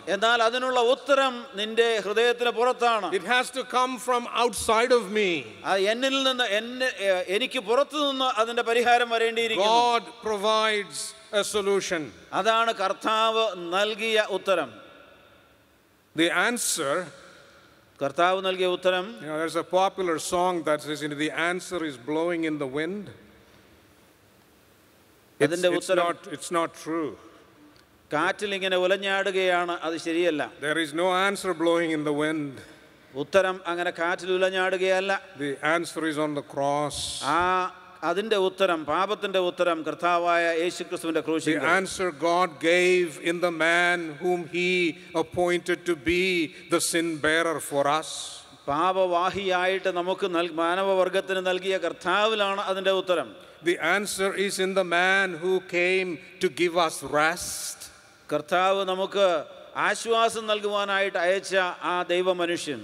എന്നാൽ അതിനുള്ള ഉത്തരം നിന്റെ ഹൃദയത്തിന് പുറത്താണ്. എന്നിൽ നിന്ന് എനിക്ക് പുറത്തു നിന്ന് അതിന്റെ പരിഹാരം വരേണ്ടിയിരിക്കുന്നു. അതാണ് കർത്താവ് നൽകിയ ഉത്തരം. The answer, കർത്താവ് നൽകിയ ഉത്തരം you know, there's a popular song that says, you know, the answer is blowing in the wind. It's, അതിന്റെ it's ഉത്തരം not, it's not true. കാറ്റിൽ ഇങ്ങനെ ഉലഞ്ഞാടുകയാണ് അത് ശരിയല്ല There is no answer blowing in the wind. ഉത്തരം അങ്ങനെ കാറ്റിൽ ഉലഞ്ഞാടുകയല്ല The answer is on the cross. ആ അതിന്റെ ഉത്തരം പാപത്തിന്റെ ഉത്തരം കർത്താവായ യേശുക്രിസ്തുവിന്റെ The the answer God gave in the man whom He appointed to be the sin bearer for us. പാപവാഹിയായിട്ട് നമുക്ക് മാനവവർഗത്തിന് മാനവവർഗത്തിന് നൽകിയ കർത്താവിലാണ് അതിന്റെ ഉത്തരം the answer is in the man who came to give us rest. കർത്താവ് നമുക്ക് ആശ്വാസം നൽകുവാനായിട്ട് അയച്ച ആ ദൈവ മനുഷ്യൻ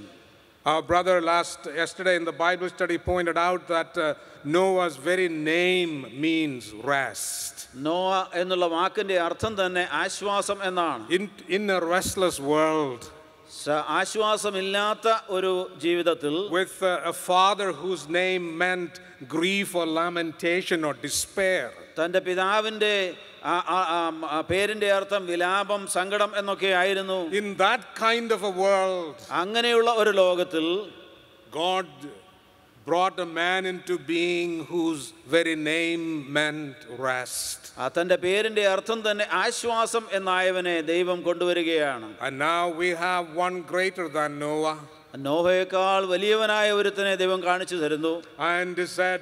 Our brother last yesterday in the Bible study pointed out that uh, Noah's very name means rest. Nova എന്നുള്ള വാക്കിന്റെ അർത്ഥം തന്നെ ആശ്വാസം എന്നാണ് In, in a restless world, സ- ആശ്വാസമില്ലാത്ത ഒരു ജീവിതത്തിൽ with uh, a father whose name meant grief or lamentation or despair, തൻ്റെ പിതാവിൻ്റെ ആ- ആ- ആ- ആ പേരിൻ്റെ അർത്ഥം വിലാപം സങ്കടം എന്നൊക്കെ ആയിരുന്നു in that kind of a world, അങ്ങനെയുള്ള ഒരു ലോകത്തിൽ God brought a man into being whose very name meant rest. ആ തൻ്റെ പേരിൻ്റെ അർത്ഥം തന്നെ ആശ്വാസം എന്നായവനെ ദൈവം കൊണ്ടുവരികയാണ് And now we have one greater than Noah. നോഹയേക്കാൾ വലിയവനായ ഒരുത്തനെ ദൈവം കാണിച്ചു തരുന്നു And he said,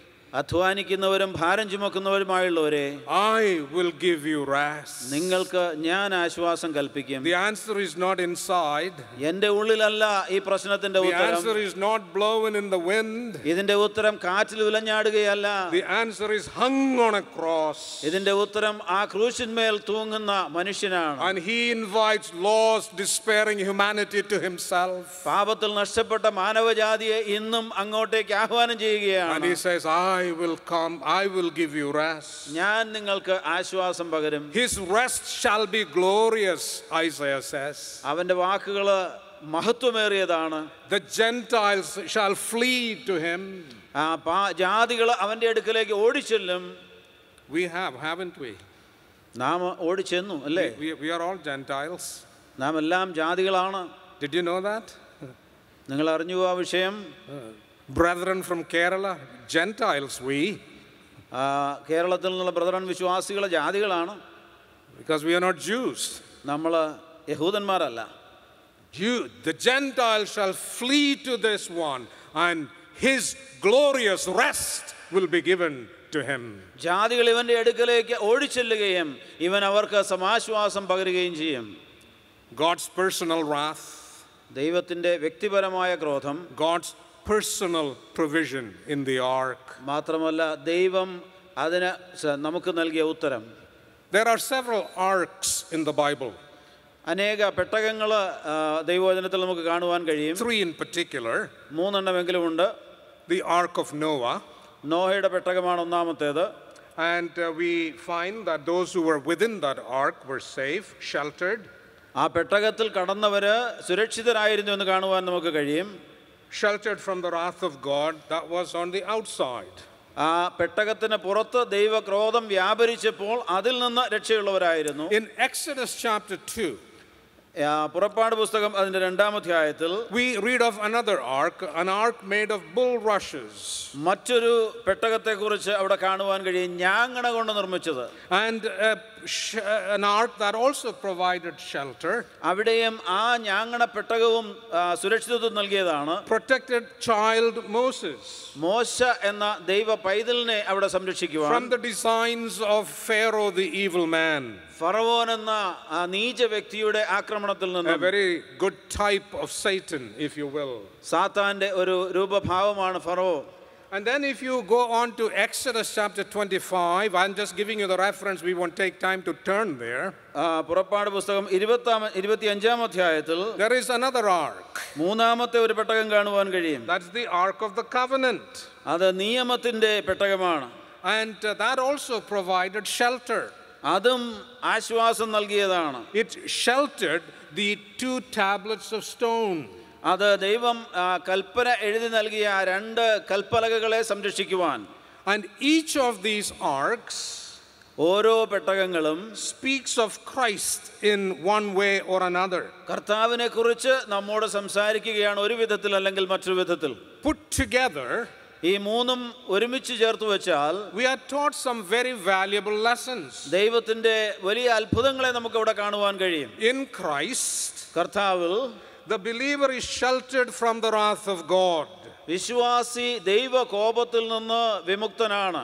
അധ്വാനിക്കുന്നവരും ഭാരം ചുമക്കുന്നവരുമായുള്ളവരെ I will give you rest നിങ്ങൾക്ക് ഞാൻ ആശ്വാസം കൽപ്പിക്കും. The answer is not inside എന്റെ ഉള്ളിലല്ല ഈ പ്രശ്നത്തിന്റെ ഉത്തരം. The answer is not blown in the wind ഇതിന്റെ ഉത്തരം കാറ്റിൽ ഉലഞ്ഞാടുകയല്ല. The answer is hung on a cross ഇതിന്റെ ഉത്തരം ആ ക്രൂശിന്മേൽ തൂങ്ങുന്ന മനുഷ്യനാണ്. And he invites lost despairing humanity to himself പാപത്തിൽ നഷ്ടപ്പെട്ട മാനവജാതിയെ ഇന്നും അങ്ങോട്ടേക്ക് ആഹ്വാനം ചെയ്യുകയാണ്. And he says I I will come, I will give you rest. ഞാൻ നിങ്ങൾക്ക് ആശ്വാസം പകരും His rest shall be glorious, Isaiah says. അവന്റെ വാക്കുകൾ മഹത്വമേറിയതാണ് The Gentiles shall flee to him. ആ പാ- ജാതികൾ അവന്റെ അടുക്കലേക്ക് ഓടിച്ചെല്ലും We have, haven't we? നാം ഓടിച്ചെന്നു അല്ലേ We, we are all Gentiles. നാം എല്ലാം ജാതികളാണ് Did you know that? നിങ്ങൾ അറിഞ്ഞു ആ വിഷയം Brethren from Kerala, Gentiles we, ആ, കേരളത്തിൽ നിന്നുള്ള ബ്രദറൻ വിശ്വാസികളെ ജാതികളാണ് because we are not Jews. നമ്മൾ യഹൂദന്മാരല്ല You, the Gentiles shall flee to this one, and his glorious rest will be given to him. ജാതികൾ ഇവന്റെ അടുക്കലേക്ക് ഓടിച്ചെല്ലുകയും ഇവൻ അവർക്ക് സമാശ്വാസം പകരുകയും ചെയ്യും God's personal wrath, ദൈവത്തിൻ്റെ വ്യക്തിപരമായ ക്രോധം God's personal provision in the ark. മാത്രമല്ല ദൈവം അതിന് സ- നമുക്ക് നൽകിയ ഉത്തരം There are several arks in the Bible, അനേക പെട്ടകങ്ങൾ ദൈവവചനത്തിൽ നമുക്ക് കാണുവാൻ കഴിയും three in particular മൂന്നെണ്ണമെങ്കിലും ഉണ്ട് the Ark of Noah. നോഹയുടെ പെട്ടകമാണ് ഒന്നാമത്തേത് And uh, we find that those who were within that ark were safe, sheltered, ആ പെട്ടകത്തിൽ കടന്നവര് സുരക്ഷിതരായിരുന്നു എന്ന് കാണുവാൻ നമുക്ക് കഴിയും sheltered from the wrath of God that was on the outside. ആ പെട്ടകത്തിന് പുറത്ത് ദൈവക്രോധം വ്യാപരിച്ചപ്പോൾ അതിൽ നിന്ന് രക്ഷയുള്ളവരായിരുന്നു In Exodus chapter 2, ആ, പുറപ്പാട് പുസ്തകം അതിൻ്റെ രണ്ടാം അധ്യായത്തിൽ we read of another ark, an ark made of bulrushes. മറ്റൊരു പെട്ടകത്തെക്കുറിച്ച് അവിടെ കാണുവാൻ കഴിയും ഞാങ്ങണ കൊണ്ട് നിർമ്മിച്ചത് And a sh- an ark that also provided shelter, അവിടെയും ആ ഞാങ്ങണ പെട്ടകവും ആ, സുരക്ഷിതത്വം നൽകിയതാണ് protected child Moses മോശ എന്ന ദൈവ പൈതലിനെ അവിടെ സംരക്ഷിക്കുവാൻ from the designs of Pharaoh the evil man. ഫറവോൻ എന്ന ആ നീച വ്യക്തിയുടെ ആക്രമണത്തിൽ A നിന്ന് very good type of Satan, if you will. സാത്താന്റെ ഒരു രൂപഭാവമാണ് ഫറവോ And then, if you go on to Exodus chapter 25, I'm just giving you the reference, we won't take time to turn there. ആ, പുറപ്പാട് പുസ്തകം ഇരുപത്താം ഇരുപത്തി അഞ്ചാം അധ്യായത്തിൽ There is another ark. മൂന്നാമത്തെ ഒരു പെട്ടകം കാണുവാൻ കഴിയും That's the Ark of the Covenant. അത് നിയമത്തിന്റെ പെട്ടകമാണ് And uh, that also provided shelter. അതും ആശ്വാസം നൽകിയതാണ് It sheltered the two tablets of stone. അത് ദൈവം ആ, കൽപ്പന എഴുതി നൽകിയ ആ രണ്ട് കൽപ്പലകകളെ സംരക്ഷിക്കുവാൻ And each of these arks ഓരോ പെട്ടകങ്ങളും speaks of Christ in one way or another. കർത്താവിനെ കുറിച്ച് നമ്മോട് സംസാരിക്കുകയാണ് ഒരു വിധത്തിൽ അല്ലെങ്കിൽ മറ്റൊരു വിധത്തിൽ Put together, ഈ മൂന്നും ഒരുമിച്ച് ചേർത്ത് വെച്ചാൽ we are taught some very valuable lessons. ദൈവത്തിന്റെ വലിയ അത്ഭുതങ്ങളെ നമുക്ക് ഇവിടെ കാണുവാൻ കഴിയും In Christ, കർത്താവിൽ the believer is sheltered from the wrath of God. വിശ്വാസി ദൈവ കോപത്തിൽ നിന്ന് വിമുക്തനാണ്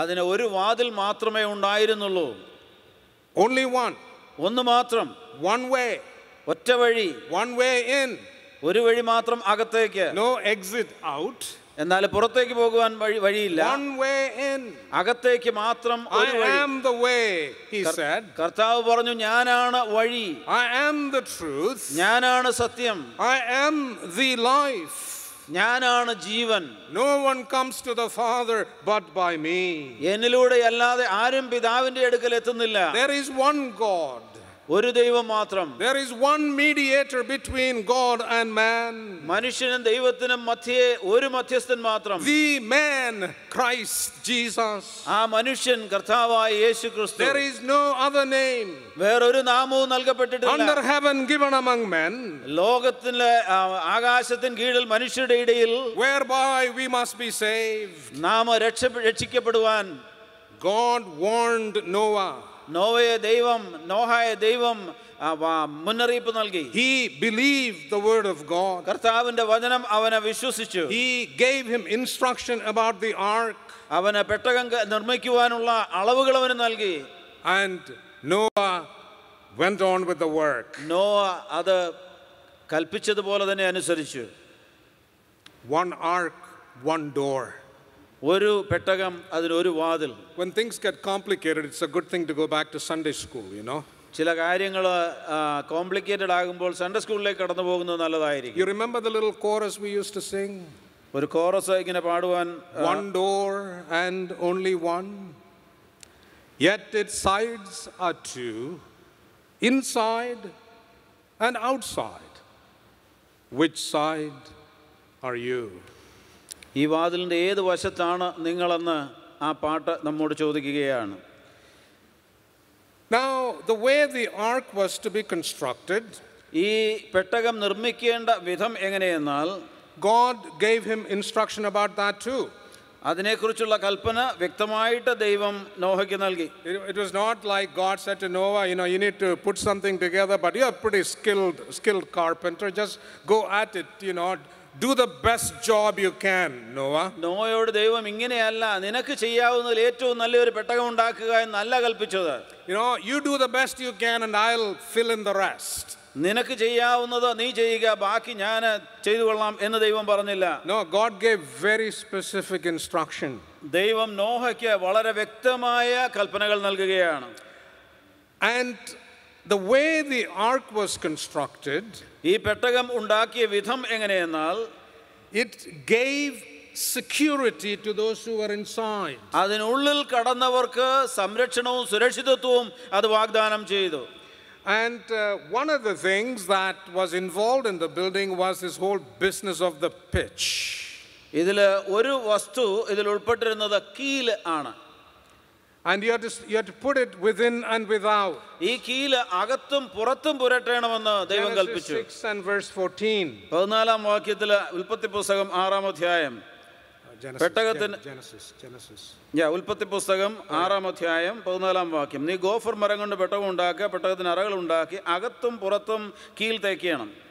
അതിന് ഒരു വാതിൽ മാത്രമേ ഉണ്ടായിരുന്നുള്ളൂ only one, ഒന്ന് മാത്രം one way, ഒറ്റ വഴി one way in, ഒരു വഴി മാത്രം അകത്തേക്ക് no exit out, എന്നാൽ പുറത്തേക്ക് പോകുവാൻ വഴി വഴിയില്ല one way in. അകത്തേക്ക് മാത്രം I ഒരു വഴി am the way, he said. കർത്താവ് പറഞ്ഞു ഞാനാണ് വഴി I am the truth. ഞാനാണ് സത്യം I am the life. ഞാനാണ് ജീവൻ. No one comes to the father but by me എന്നിലൂടെ അല്ലാതെ ആരും പിതാവിന്റെ അടുക്കൽ എത്തുന്നില്ല. ദേർ ഈസ് വൺ ഗോഡ് ഒരു ദൈവം മാത്രം There is one mediator between God and man. മനുഷ്യനും ദൈവത്തിനും മധ്യേ ഒരു മധ്യസ്ഥൻ മാത്രം The man, Christ Jesus. ആ മനുഷ്യൻ കർത്താവായ യേശു ക്രിസ്തു There is no other name വേറൊരു നാമവും നൽകപ്പെട്ടിട്ടില്ല under heaven given among men ലോകത്തിലെ ആ, ആകാശത്തിന് കീഴിൽ മനുഷ്യരുടെ ഇടയിൽ whereby we must be saved. നാം രക്ഷ രക്ഷിക്കപ്പെടുവാൻ God warned Noah. നോവയെ ദൈവം നോഹായ ദൈവം ആ, വ- മുന്നറിയിപ്പ് നൽകി He believed the word of God. കർത്താവിന്റെ വചനം അവനെ വിശ്വസിച്ചു He gave him instruction about the ark. അവന് പെട്ടകം ക- നിർമ്മിക്കുവാനുള്ള അളവുകൾ അവന് നൽകി And Noah went on with the work. Nova അത് കൽപ്പിച്ചതുപോലെ തന്നെ അനുസരിച്ചു One ark, one door. ഒരു പെട്ടകം അതിനൊരു വാതിൽ When things get complicated, it's a good thing to go back to Sunday school, you know. ചില കാര്യങ്ങൾ കോംപ്ലിക്കേറ്റഡ് ആകുമ്പോൾ സൺഡേ സ്കൂളിലേക്ക് കടന്നു പോകുന്നത് നല്ലതായിരിക്കും You remember the little chorus we used to sing? ഒരു കോറസ് ഇങ്ങനെ പാടുവാൻ ആ, One door and only one. Yet its sides are two, inside and outside. Which side are you? ഈ വാതിലിൻ്റെ ഏത് വശത്താണ് നിങ്ങളെന്ന് ആ പാട്ട് നമ്മോട് ചോദിക്കുകയാണ് Now, the way the ark was to be constructed, ഈ പെട്ടകം നിർമ്മിക്കേണ്ട വിധം എങ്ങനെയെന്നാൽ God gave him instruction about that too. അതിനെക്കുറിച്ചുള്ള കൽപ്പന വ്യക്തമായിട്ട് ദൈവം നോഹയ്ക്ക് നൽകി It, it was not like God said to Noah, you know, you need to put something together, but you're a pretty skilled, skilled carpenter. Just go at it, you know, do the best job you can, Noah. നോയോട് ദൈവം ഇങ്ങനെയല്ല നിനക്ക് ചെയ്യാവുന്നതിൽ ഏറ്റവും നല്ലൊരു പെട്ടകം ഉണ്ടാക്കുക എന്നല്ല കൽപ്പിച്ചത് You know, you do the best you can and I'll fill in the rest. നിനക്ക് ചെയ്യാവുന്നത് നീ ചെയ്യുക ബാക്കി ഞാൻ ചെയ്തു കൊള്ളാം എന്ന് ദൈവം പറഞ്ഞില്ല No, God gave very specific instruction. ദൈവം നോഹയ്ക്ക് വളരെ വ്യക്തമായ കൽപ്പനകൾ നൽകുകയാണ് And the way the ark was constructed, ഈ പെട്ടകം ഉണ്ടാക്കിയ വിധം എങ്ങനെയെന്നാൽ it gave security to those who were inside. അതിനുള്ളിൽ കടന്നവർക്ക് സംരക്ഷണവും സുരക്ഷിതത്വവും അത് വാഗ്ദാനം ചെയ്തു And uh, one of the things that was involved in the building was this whole business of the pitch. ഇതിൽ ഒരു വസ്തു ഇതിൽ ഉൾപ്പെട്ടിരുന്നത് കീല് ആണ് And you have, to, you have to put it within and without. ഈ കീൽ അകത്തും പുറത്തും പുരട്ടണമെന്ന് ദൈവം Genesis കൽപ്പിച്ചു. 6 and verse 14. പതിനാലാം വാക്യത്തിൽ ഉൽപ്പത്തി പുസ്തകം ആറാം അധ്യായം. Uh, Genesis, പെട്ടകത്തിന്- ഉൽപ്പത്തി പുസ്തകം ആറാം അധ്യായം പതിനാലാം വാക്യം. നീ ഗോഫർ മരം കൊണ്ട് പെട്ടകം ഉണ്ടാക്കുക പെട്ടകത്തിന് അറകൾ ഉണ്ടാക്കി അകത്തും പുറത്തും കീൽ തേക്കണം.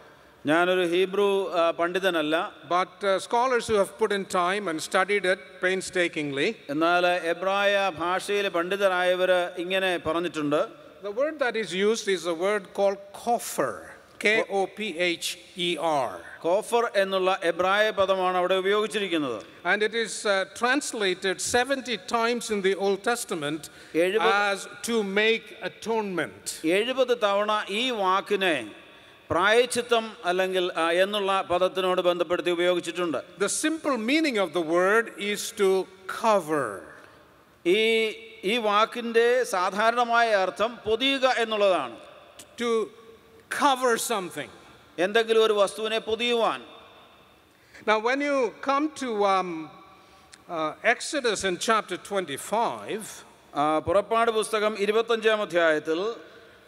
ഞാനൊരു Hebrew പണ്ഡിതനല്ല but scholars who have put in time and studied it painstakingly എന്നാൽ എബ്രായ ഭാഷയിൽ പണ്ഡിതരായവർ ഇങ്ങനെ പറഞ്ഞിട്ടുണ്ട് The word that is used is a word called kopher. K O P H E R. Kopher എന്നുള്ള എബ്രായ പദമാണ് അവിടെ ഉപയോഗിച്ചിരിക്കുന്നത്. And it is uh, translated 70 times in the Old Testament as to make atonement. 70 തവണ ഈ വാക്കിനെ പ്രായച്ചിത്തം അല്ലെങ്കിൽ ആ, എന്നുള്ള പദത്തിനോട് ബന്ധപ്പെടുത്തി ഉപയോഗിച്ചിട്ടുണ്ട് The simple meaning of the word is to cover. ഈ ഈ വാക്കിൻ്റെ സാധാരണമായ അർത്ഥം പൊതിയുക എന്നുള്ളതാണ് To cover something. എന്തെങ്കിലും ഒരു വസ്തുവിനെ പൊതിയുവാൻ Now, when you come to um, uh, Exodus in chapter 25, ആ, പുറപ്പാട് പുസ്തകം ഇരുപത്തഞ്ചാം അധ്യായത്തിൽ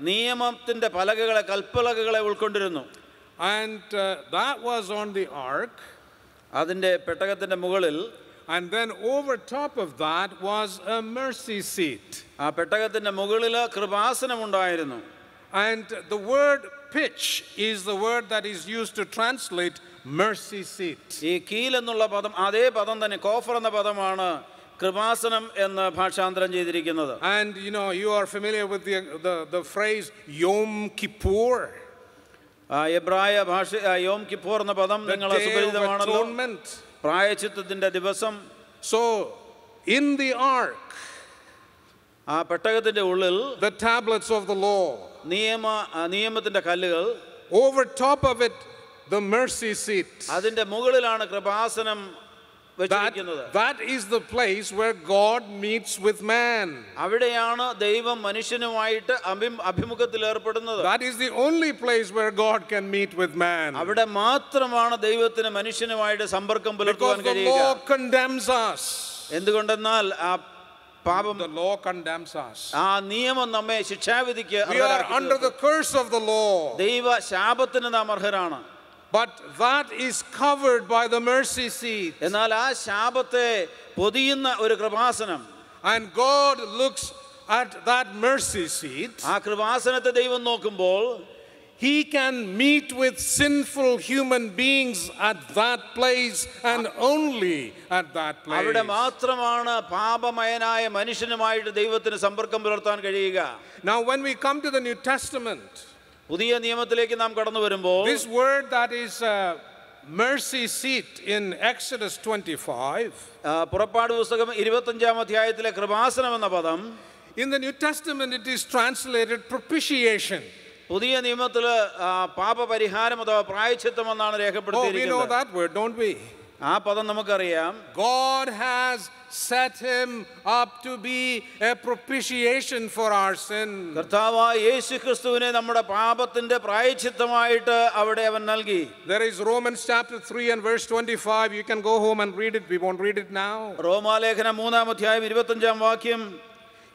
നിയമത്തിൻ്റെ പലകകളെ കൽപ്പലകകളെ ഉൾക്കൊണ്ടിരുന്നു And uh, that was on the ark. അതിൻ്റെ പെട്ടകത്തിൻ്റെ മുകളിൽ And then over top of that was a mercy seat. ആ പെട്ടകത്തിൻ്റെ മുകളിൽ കൃപാസനമുണ്ടായിരുന്നു And the word pitch is the word that is used to translate mercy seat. ഈ കീൽ എന്നുള്ള പദം അതേ പദം തന്നെ കോഫർ എന്ന പദമാണ് കൃപാസനം എന്ന് ഭാഷാന്തരം ചെയ്തിരിക്കുന്നത് And you know, you are familiar with the, the, the phrase Yom Kippur, ആ എബ്രായ ഭാഷ ആ, യോം കിപ്പോർ എന്ന പദം the നിങ്ങൾ Day of സുപരിചിതമാണല്ലോ Atonement. പ്രായച്ചിത്തത്തിൻ്റെ ദിവസം So, in the ark, ആ പെട്ടകത്തിൻ്റെ ഉള്ളിൽ the tablets of the law, നിയമ ആ, നിയമത്തിൻ്റെ കല്ലുകൾ over top of it, the mercy seat. അതിൻ്റെ മുകളിലാണ് കൃപാസനം That, വെച്ചിരിക്കുന്നത് that is the place where God meets with man. അവിടെയാണ് ദൈവം മനുഷ്യനുമായിട്ട് അഭിം അഭിമുഖത്തിൽ ഏർപ്പെടുന്നത് That is the only place where God can meet with man. അവിടെ മാത്രമാണ് ദൈവത്തിന് മനുഷ്യനുമായിട്ട് സമ്പർക്കം പുലർത്തുവാൻ Because the കഴിയുക law condemns us. എന്തുകൊണ്ടെന്നാൽ ആ പാപം The law condemns us. ആ നിയമം നമ്മെ ശിക്ഷാവിധിക്ക് We are അർഹരാക്കി under the തീർത്തു. curse of the law. ദൈവ ശാപത്തിന് നാം അർഹരാണ് But that is covered by the mercy seat. എന്നാൽ ആ ശാപത്തെ പൊതിയുന്ന ഒരു Kripasanam And God looks at that mercy seat. ആ കൃപാസനത്തെ ദൈവം നോക്കുമ്പോൾ He can meet with sinful human beings at that place and only at that place. അവിടെ മാത്രമാണ് പാപമയനായ മനുഷ്യനുമായിട്ട് ദൈവത്തിന് സമ്പർക്കം പുലർത്താൻ കഴിയുക Now, when we come to the New Testament, പുതിയ നിയമത്തിലേക്ക് നാം കടന്നു വരുമ്പോൾ this word that is uh, mercy seat in Exodus 25, ആ, പുറപ്പാട് പുസ്തകം ഇരുപത്തഞ്ചാം അധ്യായത്തിലെ കൃപാസനം എന്ന പദം in the New Testament, it is translated propitiation. പുതിയ നിയമത്തിൽ പാപപരിഹാരം അഥവാ പ്രായച്ചിത്തം എന്നാണ് Oh, we know രേഖപ്പെടുത്തിയിരിക്കുന്നത് that word, don't we? ആ പദം നമുക്കറിയാം God has set him up to be a propitiation for our sin. കർത്താവായ യേശു ക്രിസ്തുവിനെ നമ്മുടെ പാപത്തിന്റെ പ്രായച്ചിത്തമായിട്ട് അവിടെ അവൻ നൽകി There is Romans chapter 3 and verse 25. You can go home and read it. We won't read it now. റോമാലേഖനം മൂന്നാം അധ്യായം ഇരുപത്തഞ്ചാം വാക്യം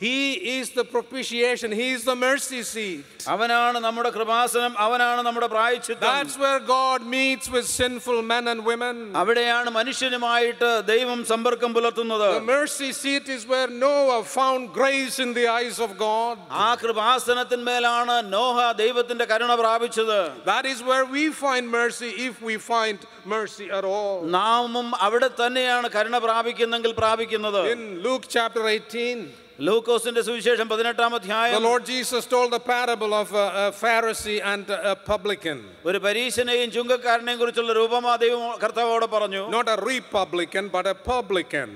He is the propitiation, He is the mercy seat. അവനാണ് നമ്മുടെ കൃപാസനം അവനാണ് നമ്മുടെ പ്രായച്ചിത്തം That's where God meets with sinful men and women. അവിടെയാണ് മനുഷ്യനുമായിട്ട് ദൈവം സമ്പർക്കം പുലർത്തുന്നത് The mercy seat is where Noah found grace in the eyes of God. ആ കൃപാസനത്തിന്മേലാണ് നോഹ ദൈവത്തിന്റെ കരുണ പ്രാപിച്ചത് That is where we find mercy if we find mercy at all. നാമും അവിടെ തന്നെയാണ് കരുണ പ്രാപിക്കുന്നെങ്കിൽ പ്രാപിക്കുന്നത് In Luke chapter 18, ലൂക്കോസിന്റെ സുവിശേഷം പതിനെട്ടാം the അധ്യായം Lord Jesus told the parable of a, a Pharisee and a publican. ഒരു പരീശനെയും ചുങ്കക്കാരനെയും കുറിച്ചുള്ള രൂപമാ ദൈവം കർത്താവോട് പറഞ്ഞു Not a republican, but a publican.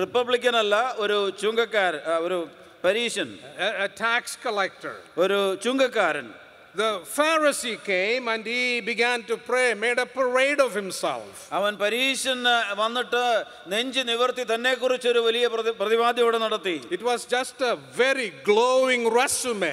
Republican അല്ല ഒരു ചുങ്കക്കാരൻ ആ, ഒരു പരീശൻ a, a tax collector. ഒരു ചുങ്കക്കാരൻ The Pharisee came and he began to pray, made a parade of himself. അവൻ പരീശൻ വന്നിട്ട് നെഞ്ച് നിവർത്തി തന്നെ കുറിച്ചൊരു വലിയ പ്രതി- പ്രതിപാദ്യം ഇവിടെ നടത്തി It was just a very glowing resume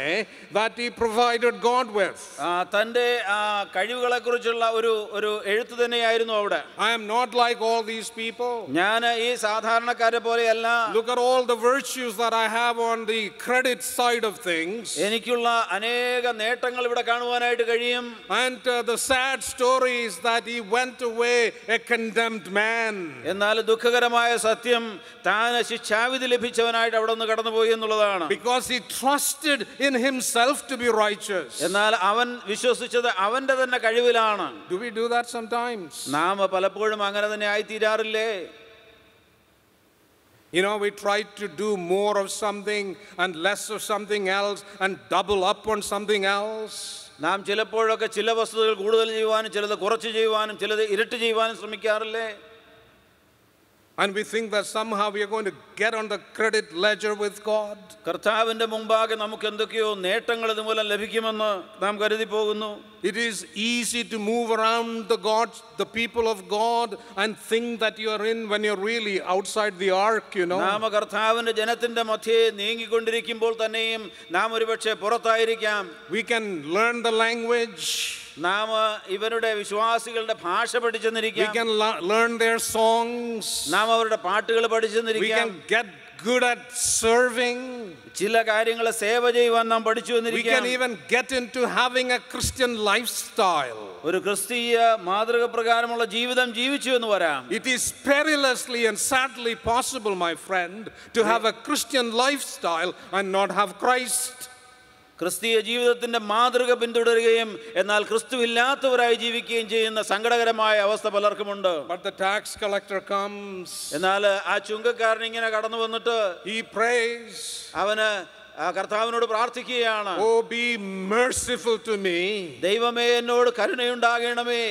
that he provided God with. ആ, തൻ്റെ ആ കഴിവുകളെ കുറിച്ചുള്ള ഒരു ഒരു എഴുത്ത് തന്നെയായിരുന്നു അവിടെ I am not like all these people. ഞാൻ ഈ സാധാരണക്കാരെ പോലെയല്ല Look at all the virtues that I have on the credit side of things. എനിക്കുള്ള അനേക നേട്ടങ്ങൾ ഇവിടെ കാണുവാനായിട്ട് കഴിയും And uh, the sad story is that he went away a condemned man. എന്നാൽ ദുഃഖകരമായ സത്യം താൻ ശിക്ഷാവിധി ലഭിച്ചവനായിട്ട് അവിടെ നിന്ന് കടന്നുപോയി എന്നുള്ളതാണ് Because he trusted in himself to be righteous. എന്നാൽ അവൻ വിശ്വസിച്ചത് അവന്റെ തന്നെ കഴിവിലാണ് Do we do that sometimes? നാം പലപ്പോഴും അങ്ങനെ തന്നെ ആയിത്തീരാറില്ലേ You know, we try to do more of something and less of something else and double up on something else. നാം ചിലപ്പോഴൊക്കെ ചില വസ്തുതകൾ കൂടുതൽ ചെയ്യുവാനും ചിലത് കുറച്ച് ചെയ്യുവാനും ചിലത് ഇരട്ടി ചെയ്യുവാനും ശ്രമിക്കാറില്ലേ And we think that somehow we are going to get on the credit ledger with God. കർത്താവിന്റെ മുമ്പാകെ നമുക്ക് എന്തൊക്കെയോ നേട്ടങ്ങൾ ഇതുമൂലം ലഭിക്കുമെന്ന് നാം കരുതി പോകുന്നു It is easy to move around the God, the people of God, and think that you are in when you're really outside the ark, you know. നാം കർത്താവിന്റെ ജനത്തിന്റെ മധ്യേ നീങ്ങിക്കൊണ്ടിരിക്കുമ്പോൾ തന്നെയും നാം ഒരുപക്ഷെ പുറത്തായിരിക്കാം We can learn the language, നാം ഇവരുടെ വിശ്വാസികളുടെ ഭാഷ we പഠിച്ചെന്നിരിക്കാം can la- learn their songs, നാം അവരുടെ പാട്ടുകൾ we പഠിച്ചെന്നിരിക്കാം can get good at serving, ചില കാര്യങ്ങളെ സേവ ചെയ്യുവാൻ നാം പഠിച്ചു we എന്നിരിക്കാം can even get into having a Christian lifestyle. ഒരു ക്രിസ്തീയ മാതൃക പ്രകാരമുള്ള ജീവിതം ജീവിച്ചു എന്ന് വരാം It is perilously and sadly possible, my friend, to have a Christian lifestyle and not have Christ. ക്രിസ്തീയ ജീവിതത്തിന്റെ മാതൃക പിന്തുടരുകയും എന്നാൽ ക്രിസ്തുവില്ലാത്തവരായി ജീവിക്കുകയും ചെയ്യുന്ന സങ്കടകരമായ അവസ്ഥ പലർക്കുമുണ്ട്. But the tax collector comes, എന്നാൽ ആ ചുങ്കക്കാരൻ ഇങ്ങനെ കടന്നു വന്നിട്ട് he prays, അവന് കർത്താവിനോട് പ്രാർത്ഥിക്കുകയാണ്. O be merciful to me. ദൈവമേ എന്നോട് കരുണയുണ്ടാകണമേ.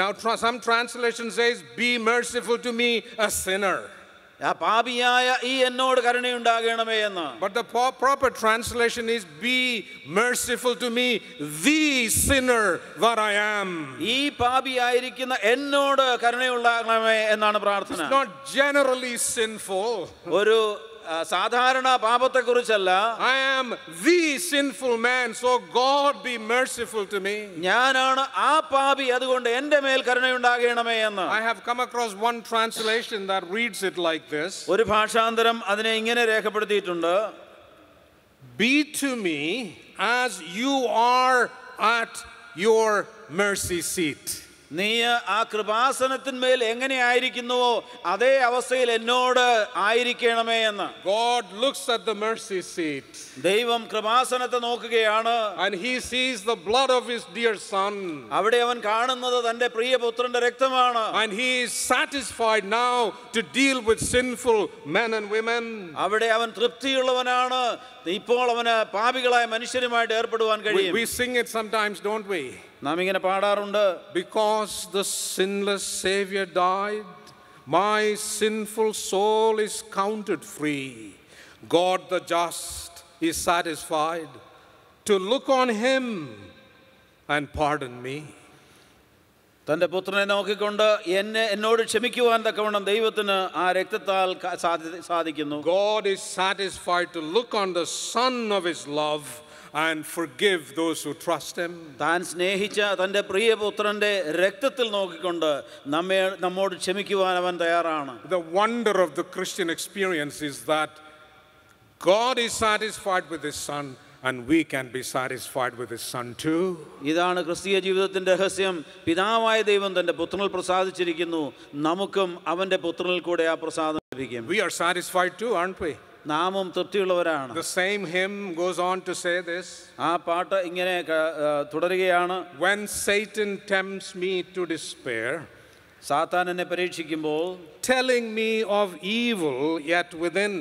Now, some translation says, Be merciful to me, a sinner. ആ പാപിയായ ഈ എന്നോട് കരുണയുണ്ടാകണമേ എന്ന് But the po- proper translation is, Be merciful to me, the sinner that I am. ഈ പാപിയായിരിക്കുന്ന എന്നോട് കരുണയുണ്ടാകണമേ എന്നാണ് പ്രാർത്ഥന It's not generally sinful. ഒരു ആ, സാധാരണ പാപത്തെക്കുറിച്ചല്ല I am the sinful man, so God be merciful to me. ഞാനാണ് ആ പാപി അതുകൊണ്ട് എൻ്റെ മേൽ കരുണയുണ്ടാകണമേ എന്ന് I have come across one translation that reads it like this ഒരു ഭാഷാന്തരം അതിനെ ഇങ്ങനെ രേഖപ്പെടുത്തിയിട്ടുണ്ട് Be to me as you are at your mercy seat. നീ ആ കൃപാസനത്തിന്മേൽ എങ്ങനെയായിരിക്കുന്നുവോ അതേ അവസ്ഥയിൽ എന്നോട് ആയിരിക്കണമേ എന്ന് God looks at the mercy seat ദൈവം കൃപാസനത്തെ നോക്കുകയാണ് and he sees the blood of his dear son. അവിടെ അവൻ കാണുന്നത് തന്റെ പ്രിയപുത്രന്റെ രക്തമാണ് And he is satisfied now to deal with sinful men and women. അവിടെ അവൻ തൃപ്തിയുള്ളവനാണ് ഇപ്പോൾ അവന് പാപികളായ മനുഷ്യരുമായിട്ട് ഏർപ്പെടുവാൻ We, കഴിയും we sing it sometimes, don't we? നാം ഇങ്ങനെ പാടാറുണ്ട് Because the sinless Savior died, my sinful soul is counted free. God the just is satisfied to look on him and pardon me. തൻ്റെ പുത്രനെ നോക്കിക്കൊണ്ട് എന്നെ എന്നോട് ക്ഷമിക്കുവാൻ തക്കവണ്ണം ദൈവത്തിന് ആ രക്തത്താൽ ക- സാധി- സാധിക്കുന്നു God is satisfied to look on the Son of His love and forgive those who trust Him. താൻ സ്നേഹിച്ച തൻ്റെ പ്രിയപുത്രൻ്റെ രക്തത്തിൽ നോക്കിക്കൊണ്ട് നമ്മെ നമ്മോട് ക്ഷമിക്കുവാൻ അവൻ തയ്യാറാണ് The wonder of the Christian experience is that God is satisfied with His Son, and we can be satisfied with His Son too. ഇതാണ് ക്രിസ്തീയ ജീവിതത്തിൻ്റെ രഹസ്യം പിതാവായ ദൈവം തൻ്റെ പുത്രനിൽ പ്രസാദിച്ചിരിക്കുന്നു നമുക്കും അവൻ്റെ പുത്രനിൽ കൂടെ ആ പ്രസാദം ലഭിക്കും We are satisfied too, aren't we? നാമും തൃപ്തിയുള്ളവരാണ് The same hymn goes on to say this ആ പാട്ട് ഇങ്ങനെ ക- ആ, തുടരുകയാണ് When Satan tempts me to despair, സാത്താൻ എന്നെ പരീക്ഷിക്കുമ്പോൾ telling me of evil yet within,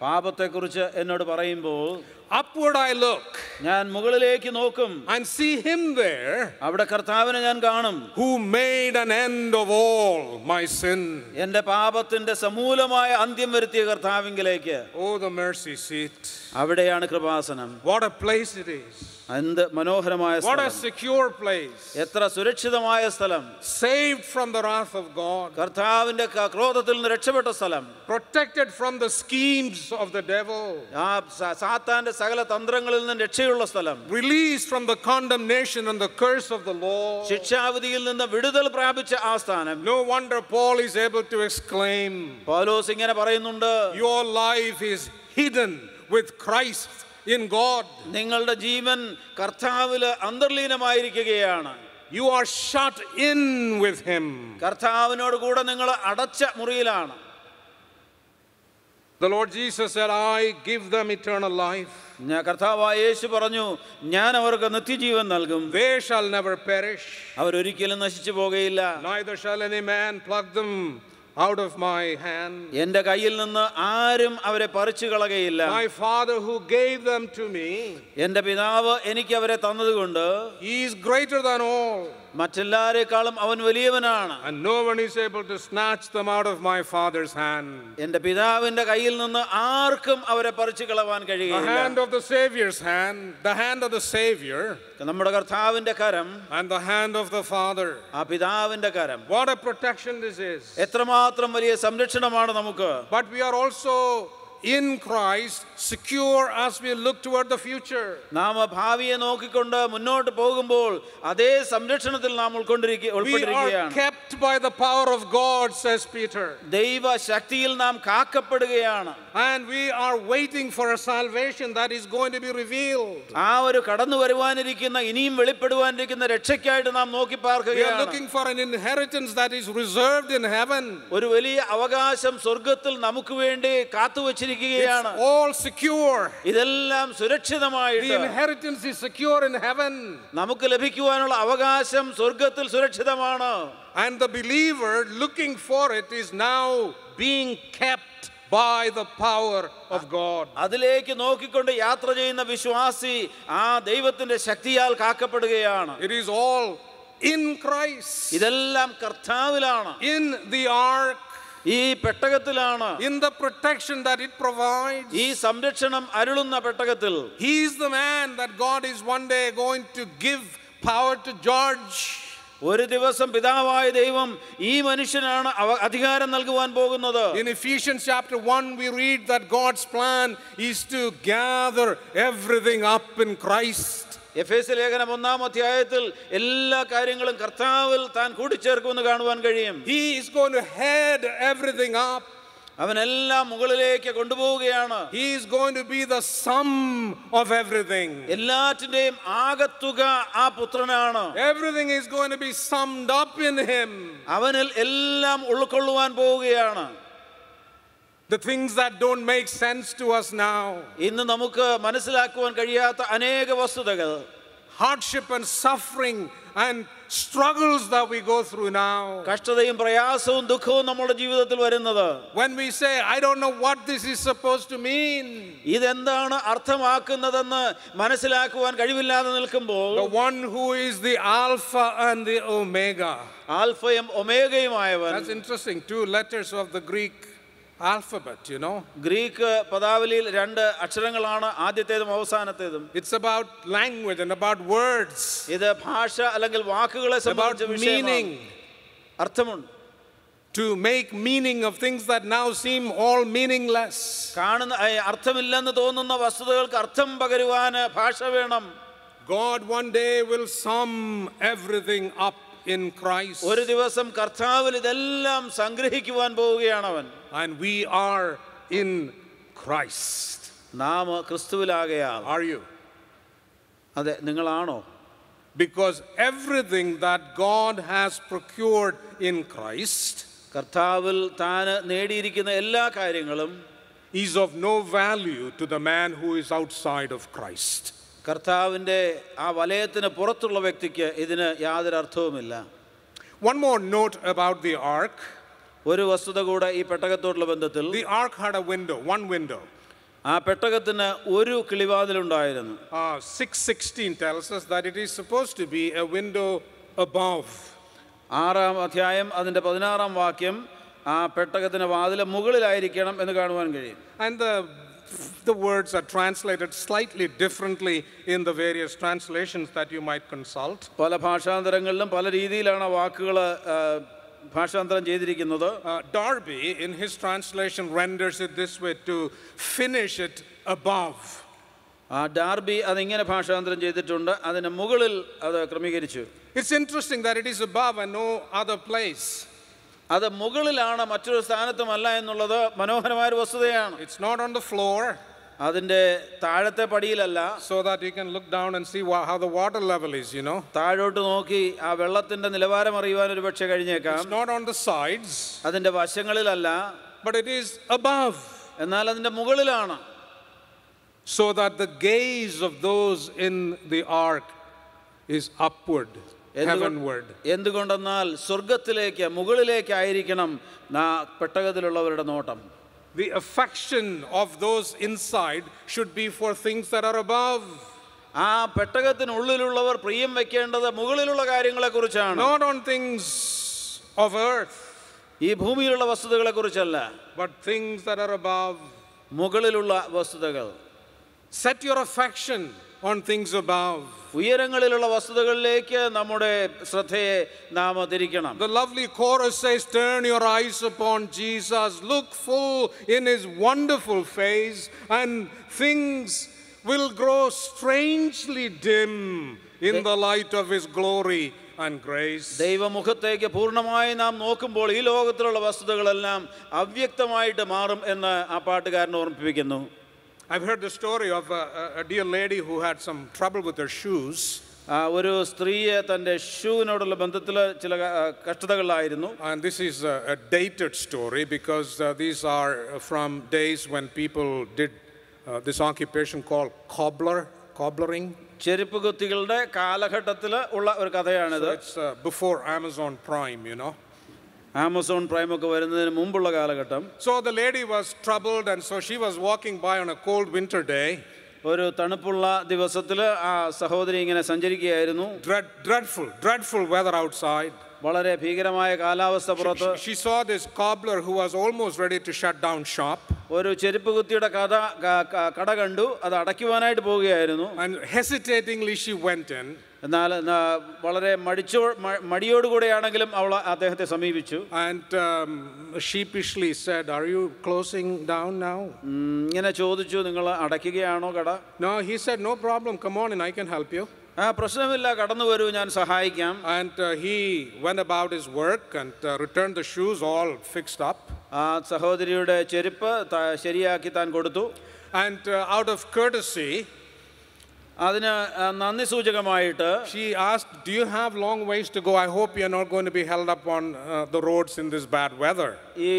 പാപത്തെക്കുറിച്ച് എന്നോട് പറയുമ്പോൾ upward I look ഞാൻ മുകളിലേക്ക് നോക്കും and see Him there അവിടെ കർത്താവിനെ ഞാൻ കാണും who made an end of all my sin. എന്റെ പാപത്തിന്റെ സമൂലമായ അന്ത്യം വരുത്തിയ കർത്താവിങ്കിലേക്ക് Oh, the mercy seat. അവിടെയാണ് Kripasanam What a place it is. എന്ത് മനോഹരമായ What a സ്ഥലം secure place. എത്ര സുരക്ഷിതമായ സ്ഥലം Saved from the wrath of God. കർത്താവിൻ്റെ ക- ക്രോധത്തിൽ നിന്ന് രക്ഷപ്പെട്ട സ്ഥലം Protected from the schemes of the devil. ആ സ- സാത്താന്റെ സകല തന്ത്രങ്ങളിൽ നിന്നും രക്ഷയുള്ള സ്ഥലം Released from the condemnation and the curse of the law. ശിക്ഷാവിധിയിൽ നിന്ന് വിടുതൽ പ്രാപിച്ച ആ സ്ഥാനം No wonder Paul is able to exclaim, പൗലോസ് ഇങ്ങനെ പറയുന്നുണ്ട് Your life is hidden with Christ in God. നിങ്ങളുടെ ജീവൻ കർത്താവില് അന്തർലീനമായിരിക്കുകയാണ് You are shut in with Him. കർത്താവിനോട് കൂടെ നിങ്ങൾ അടച്ച മുറിയിലാണ് The Lord Jesus said, I give them eternal life. ഞാൻ കർത്താവായ യേശു പറഞ്ഞു ഞാൻ അവർക്ക് നിത്യജീവൻ നൽകും They shall never perish, അവരൊരിക്കലും നശിച്ചു പോകുകയില്ല neither shall any man pluck them out of my hand. എന്റെ കയ്യിൽ നിന്ന് ആരും അവരെ പറിച്ചു കളകയില്ല My Father who gave them to me, എന്റെ പിതാവ് എനിക്ക് അവരെ തന്നതുകൊണ്ട് He is greater than all, മറ്റെല്ലാരെക്കാളും അവൻ വലിയവനാണ് and no one is able to snatch them out of my Father's hand. എന്റെ പിതാവിന്റെ കയ്യിൽ നിന്ന് ആർക്കും അവരെ പറിച്ചു കളവാൻ The കഴിയുകയില്ല hand of the Savior's hand, the hand of the Savior, നമ്മുടെ കർത്താവിന്റെ കരം and the hand of the Father. ആ പിതാവിന്റെ കരം What a protection this is. എത്രമാത്രം വലിയ സംരക്ഷണമാണ് നമുക്ക് But we are also in Christ, secure as we look toward the future. നാം ഭാവിയെ നോക്കിക്കൊണ്ട് മുന്നോട്ട് പോകുമ്പോൾ അതേ സംരക്ഷണത്തിൽ നാം ഉൾക്കൊണ്ടിരിക്കുക We are ഉൾപ്പെട്ടിരിക്കുകയാണ് kept by the power of God, says Peter. ദൈവ ശക്തിയിൽ നാം കാക്കപ്പെടുകയാണ് And we are waiting for a salvation that is going to be revealed. ആ ഒരു കടന്നു വരുവാനിരിക്കുന്ന ഇനിയും വെളിപ്പെടുവാനിരിക്കുന്ന രക്ഷയ്ക്കായിട്ട് നാം നോക്കി We are പാർക്കുകയാണ് looking for an inheritance that is reserved in heaven. ഒരു വലിയ അവകാശം സ്വർഗത്തിൽ നമുക്ക് വേണ്ടി കാത്തു വച്ചിരിക്കുകയാണ് It's all secure. ഇതെല്ലാം The സുരക്ഷിതമായിട്ട് inheritance is secure in heaven. നമുക്ക് ലഭിക്കുവാനുള്ള അവകാശം സ്വർഗത്തിൽ സുരക്ഷിതമാണ് And the believer looking for it is now being kept by the power of God. അതിലേക്ക് നോക്കിക്കൊണ്ട് യാത്ര ചെയ്യുന്ന വിശ്വാസി ആ ദൈവത്തിന്റെ ശക്തിയാൽ കാക്കപ്പെടുകയാണ് It is all in Christ, ഇതെല്ലാം കർത്താവിലാണ് in the ark, ഈ പെട്ടകത്തിലാണ് in the protection that it provides. ഈ സംരക്ഷണം അരുളുന്ന പെട്ടകത്തിൽ He is the man that God is one day going to give power to judge. ഒരു ദിവസം പിതാവായ ദൈവം ഈ മനുഷ്യനാണ് അവ- അധികാരം നൽകുവാൻ പോകുന്നത് In Ephesians chapter 1, we read that God's plan is to gather everything up in Christ. Ephesians ലേഖനം ഒന്നാം അധ്യായത്തിൽ എല്ലാ കാര്യങ്ങളും കർത്താവിൽ താൻ കൂട്ടിച്ചേർക്കുമെന്ന് കാണുവാൻ കഴിയും He is going to head everything up. അവനെല്ലാം മുകളിലേക്ക് കൊണ്ടുപോവുകയാണ് He is going to be the sum of everything. എല്ലാറ്റിന്റെയും ആകത്തുക ആ പുത്രനാണ് Everything is going to be summed up in Him. അവനിൽ എല്ലാം ഉൾക്കൊള്ളുവാൻ പോവുകയാണ് The things that don't make sense to us now, ഇന്ന് നമുക്ക് മനസ്സിലാക്കുവാൻ കഴിയാത്ത അനേക വസ്തുതകൾ hardship and suffering and struggles that we go through now. കഷ്ടതയും പ്രയാസവും ദുഃഖവും നമ്മുടെ ജീവിതത്തിൽ വരുന്നത് When we say, I don't know what this is supposed to mean, ഇതെന്താണ് അർത്ഥമാക്കുന്നതെന്ന് മനസ്സിലാക്കുവാൻ കഴിവില്ലാതെ നിൽക്കുമ്പോൾ the one who is the Alpha and the Omega. ആൽഫയും ഒമേഗയുമായവൻ That's interesting. Two letters of the Greek alphabet, you know. Greek പദാവലിയിൽ രണ്ട് അക്ഷരങ്ങളാണ് ആദ്യത്തേതും അവസാനത്തേതും It's about language and about words, ഇത് ഭാഷ അല്ലെങ്കിൽ വാക്കുകളെ about സംബന്ധിച്ച വിഷയമാണ് meaning. അർത്ഥമുണ്ട് To make meaning of things that now seem all meaningless. കാണുന്ന ഏ, അർത്ഥമില്ലെന്ന് തോന്നുന്ന വസ്തുതകൾക്ക് അർത്ഥം പകരുവാന് ഭാഷ വേണം God one day will sum everything up in Christ. ഒരു ദിവസം കർത്താവിൽ ഇതെല്ലാം സംഗ്രഹിക്കുവാൻ പോവുകയാണ് അവൻ And we are in Christ. നാം ക്രിസ്തുവിലാകയാൽ Are you? അതെ നിങ്ങളാണോ Because everything that God has procured in Christ കർത്താവിൽ താന് നേടിയിരിക്കുന്ന എല്ലാ കാര്യങ്ങളും is of no value to the man who is outside of Christ. കർത്താവിന്റെ ആ വലയത്തിന് പുറത്തുള്ള വ്യക്തിക്ക് ഇതിന് യാതൊരു അർത്ഥവുമില്ല. One more note about the ark ഒരു വസ്തുത കൂടെ ഈ പെട്ടകത്തോടുള്ള ബന്ധത്തിൽ the ark had a window one window ആ പെട്ടകത്തിന് ഒരു കിളിവാതിൽ കിളിവാതിലുണ്ടായിരുന്നു six 616 tells us that it is supposed to be a window above. ആറാം അധ്യായം അതിന്റെ പതിനാറാം വാക്യം ആ പെട്ടകത്തിന് വാതിലെ മുകളിലായിരിക്കണം എന്ന് കാണുവാൻ കഴിയും. And the, the words are translated slightly differently in the various translations that you might consult. പല ഭാഷാന്തരങ്ങളിലും പല രീതിയിലാണ് ആ വാക്കുകൾ ഭാഷാന്തരം ചെയ്തിരിക്കുന്നത് Uh, Darby, in his translation, renders it this way to finish it above. ആ ഡാർബി അതിങ്ങനെ ഭാഷാന്തരം ചെയ്തിട്ടുണ്ട് അതിന് മുകളിൽ അത് ക്രമീകരിച്ചു It's interesting that it is above and no other place. അത് മുകളിലാണ് മറ്റൊരു സ്ഥാനത്തുമല്ല എന്നുള്ളത് മനോഹരമായൊരു വസ്തുതയാണ് It's not on the floor അതിൻ്റെ താഴത്തെ പടിയിലല്ല so that you can look down and see wha- how the water level is, you know. താഴോട്ട് നോക്കി ആ വെള്ളത്തിൻ്റെ നിലവാരം അറിയുവാൻ ഒരു പക്ഷേ കഴിഞ്ഞേക്കാം It's not on the sides, അതിൻ്റെ വശങ്ങളിലല്ല but it is above എന്നാൽ അതിൻ്റെ മുകളിലാണ് so that the gaze of those in the ark is upward, heavenward. എന്തുകൊണ്ടെന്നാൽ സ്വർഗത്തിലേക്ക് മുകളിലേക്കായിരിക്കണം നാ പെട്ടകത്തിലുള്ളവരുടെ നോട്ടം The affection of those inside should be for things that are above, ആ പെട്ടകത്തിനുള്ളിലുള്ളവർ പ്രിയം വെക്കേണ്ടത് മുകളിലുള്ള കാര്യങ്ങളെക്കുറിച്ചാണ് not on things of earth, ഈ ഭൂമിയിലുള്ള വസ്തുതകളെ കുറിച്ചല്ല but things that are above. മുകളിലുള്ള വസ്തുതകൾ Set your affection on things above. ഉയരങ്ങളിലുള്ള വസ്തുതകളിലേക്ക് നമ്മുടെ ശ്രദ്ധയെ നാം തിരിക്കണം The lovely chorus says, Turn your eyes upon Jesus, look full in his wonderful face, and things will grow strangely dim in the light of his glory and grace. ദൈവമുഖത്തേക്ക് പൂർണ്ണമായി നാം നോക്കുമ്പോൾ ഈ ലോകത്തിലുള്ള വസ്തുതകളെല്ലാം അവ്യക്തമായിട്ട് മാറും എന്ന് ആ പാട്ടുകാരൻ ഓർമ്മിപ്പിക്കുന്നു I've heard the story of a, a- a dear lady who had some trouble with her shoes. ആ, ഒരു സ്ത്രീയെ തൻ്റെ ഷൂവിനോടുള്ള ബന്ധത്തിൽ ചില ആ, കഷ്ടതകളിലായിരുന്നു And this is a, a dated story because uh, these are from days when people did uh, this occupation called cobbler, cobblering. ചെരുപ്പ് കുത്തികളുടെ കാലഘട്ടത്തിൽ ഉള്ള ഒരു കഥയാണിത് It's uh, before Amazon Prime, you know. Amazon prime ഒക്കെ വരുന്നതിന് മുമ്പുള്ള കാലഘട്ടം So the lady was troubled, and so she was walking by on a cold winter day. ഒരു തണുപ്പുള്ള ദിവസത്തിൽ ആ സഹോദരി ഇങ്ങനെ സഞ്ചരിക്കുകയായിരുന്നു Dread, dreadful, dreadful weather outside. വളരെ ഭീകരമായ കാലാവസ്ഥ പുറത്ത് She, she saw this cobbler who was almost ready to shut down shop. ഒരു ചെരുപ്പ് കുത്തിയുടെ കഥ ക- ക- കട കണ്ടു അത് അടയ്ക്കുവാനായിട്ട് പോവുകയായിരുന്നു And hesitatingly, she went in. എന്നാൽ ന- വളരെ മടിച്ചോ മ- മടിയോടുകൂടെയാണെങ്കിലും അവൾ അദ്ദേഹത്തെ സമീപിച്ചു And um, sheepishly said, Are you closing down now? ഉം, ഇങ്ങനെ ചോദിച്ചു നിങ്ങൾ അടയ്ക്കുകയാണോ കട No, he said, No problem, come on in, I can help you. ആ പ്രശ്നമില്ല കടന്നു വരൂ ഞാൻ സഹായിക്കാം And uh, he went about his work and uh, returned the shoes all fixed up. ആ സഹോദരിയുടെ ചെരുപ്പ് ത- ശരിയാക്കി താൻ കൊടുത്തു And uh, out of courtesy, അതിന് ആ, നന്ദി സൂചകമായിട്ട് she asked, Do you have long ways to go? I hope you're not going to be held up on uh, the roads in this bad weather. ഈ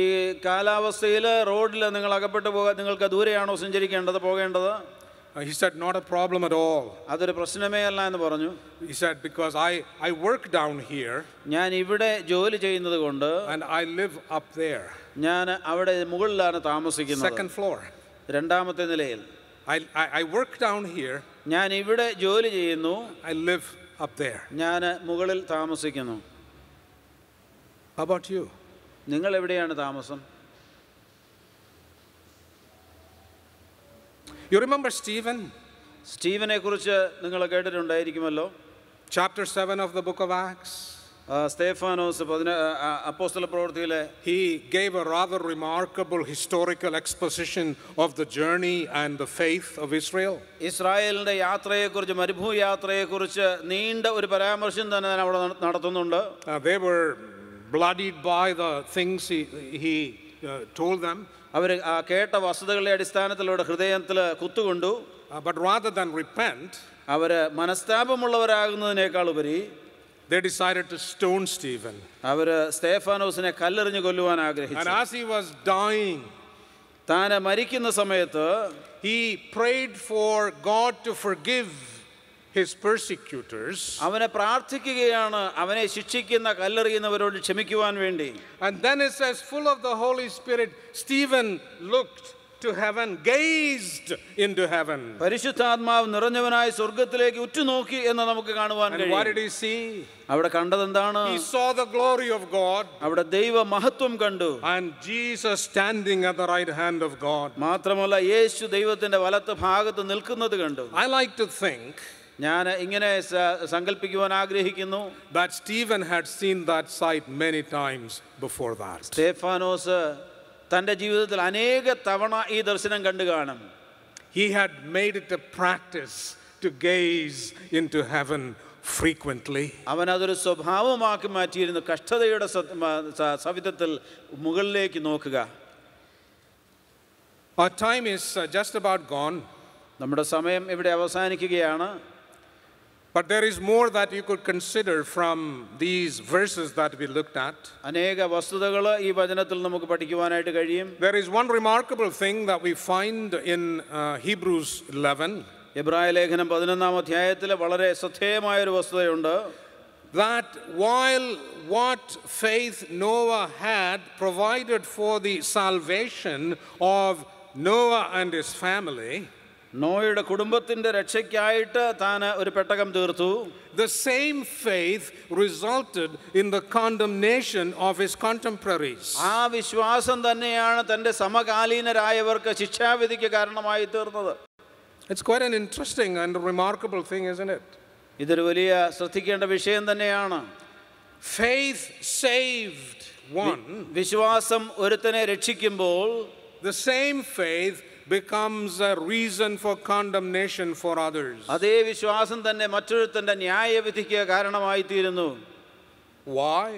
കാലാവസ്ഥയിൽ റോഡിൽ നിങ്ങൾ അകപ്പെട്ടു പോകാൻ നിങ്ങൾക്ക് ദൂരെയാണോ സഞ്ചരിക്കേണ്ടത് പോകേണ്ടത് Uh, he said, Not a problem at all. അതൊരു പ്രശ്നമേ അല്ല എന്ന് പറഞ്ഞു He said, Because I, I work down here ഞാൻ ഇവിടെ ജോലി ചെയ്യുന്നത് കൊണ്ട് and I live up there, ഞാൻ അവിടെ മുകളിലാണ് താമസിക്കുന്നത് second floor. രണ്ടാമത്തെ നിലയിൽ I, I, I work down here, ഞാൻ ഇവിടെ ജോലി ചെയ്യുന്നു I live up there. ഞാൻ മുകളിൽ താമസിക്കുന്നു How about you? നിങ്ങൾ എവിടെയാണ് താമസം You remember Stephen, സ്റ്റീവനെ കുറിച്ച് നിങ്ങൾ കേട്ടിട്ടുണ്ടായിരിക്കുമല്ലോ chapter 7 of the book of Acts? ആ, സ്തേഫാനോസ് പതിന ആ, അപ്പോസ്തല പ്രവൃത്തിയിലെ He gave a rather remarkable historical exposition of the journey and the faith of Israel. ഇസ്രായേലിൻ്റെ യാത്രയെക്കുറിച്ച് മരുഭൂ യാത്രയെക്കുറിച്ച് നീണ്ട ഒരു പരാമർശം തന്നെ ഞാൻ അവിടെ നട- നടത്തുന്നുണ്ട് Uh, they were bloodied by the things he, he uh, told them, അവർ ആ കേട്ട വസ്തുതകളുടെ അടിസ്ഥാനത്തിലൂടെ ഹൃദയത്തിൽ കുത്തുകൊണ്ടു but but rather than repent, അവർ മനസ്താപമുള്ളവരാകുന്നതിനേക്കാൾ ഉപരി they decided to stone Stephen. അവർ സ്റ്റേഫാനോസിനെ കല്ലെറിഞ്ഞ് കൊല്ലുവാൻ And ആഗ്രഹിച്ചു as he was dying, താൻ മരിക്കുന്ന സമയത്ത് he prayed for God to forgive his persecutors. അവനെ പ്രാർത്ഥിക്കുകയാണ് അവനെ ശിക്ഷിക്കുന്ന കല്ലെറിയുന്നവരോട് ക്ഷമിക്കുവാൻ വേണ്ടി And then it says, full of the Holy Spirit, Stephen looked to heaven, gazed into heaven. പരിശുദ്ധാത്മാവ് നിറഞ്ഞവനായി സ്വർഗത്തിലേക്ക് ഉറ്റുനോക്കി എന്ന് നമുക്ക് കാണുവാൻ And what കഴിയും did he see? അവിടെ കണ്ടതെന്താണ് He saw the glory of God അവിടെ ദൈവ മഹത്വം കണ്ടു and Jesus standing at the right hand of God. മാത്രമല്ല യേശു ദൈവത്തിന്റെ വലത്ത് ഭാഗത്ത് നിൽക്കുന്നത് കണ്ടു I like to think ഞാൻ ഇങ്ങനെ സ- സങ്കല്പിക്കുവാൻ ആഗ്രഹിക്കുന്നു that Stephen had seen that sight many times before that. Stephanos തൻ്റെ ജീവിതത്തിൽ അനേക തവണ ഈ ദർശനം കണ്ടു കാണും He had made it a practice to gaze into heaven frequently. അവൻ അതൊരു സ്വഭാവമാക്കി മാറ്റിയിരുന്നു കഷ്ടതയുടെ സ- മ- സ- സവിധത്തിൽ മുകളിലേക്ക് നോക്കുക Our time is uh, just about gone, നമ്മുടെ സമയം ഇവിടെ അവസാനിക്കുകയാണ് but there is more that you could consider from these verses that we looked at. അനേക വസ്തുതകൾ ഈ വചനത്തിൽ നമുക്ക് പഠിക്കുവാനായിട്ട് കഴിയും There is one remarkable thing that we find in uh, Hebrews 11 എബ്രായ ലേഖനം പതിനൊന്നാം അധ്യായത്തിൽ വളരെ ശ്രദ്ധേയമായൊരു വസ്തുതയുണ്ട് that while what faith Noah had provided for the salvation of Noah and his family, നോയുടെ കുടുംബത്തിൻ്റെ രക്ഷയ്ക്കായിട്ട് താൻ ഒരു പെട്ടകം തീർത്തു the same faith resulted in the condemnation of his contemporaries. ആ വിശ്വാസം തന്നെയാണ് തൻ്റെ സമകാലീനരായവർക്ക് ശിക്ഷാവിധിക്ക് കാരണമായി തീർന്നത് It's quite an interesting and remarkable thing, isn't it? ഇതൊരു വലിയ ശ്രദ്ധിക്കേണ്ട വിഷയം തന്നെയാണ് Faith saved one, വിശ്വാസം ഒരുത്തനെ രക്ഷിക്കുമ്പോൾ the same faith becomes a reason for condemnation for others. അതേ വിശ്വാസം തന്നെ മറ്റൊരുത്തൻ്റെ ന്യായവിധിക്ക് കാരണമായി തീരുന്നു Why?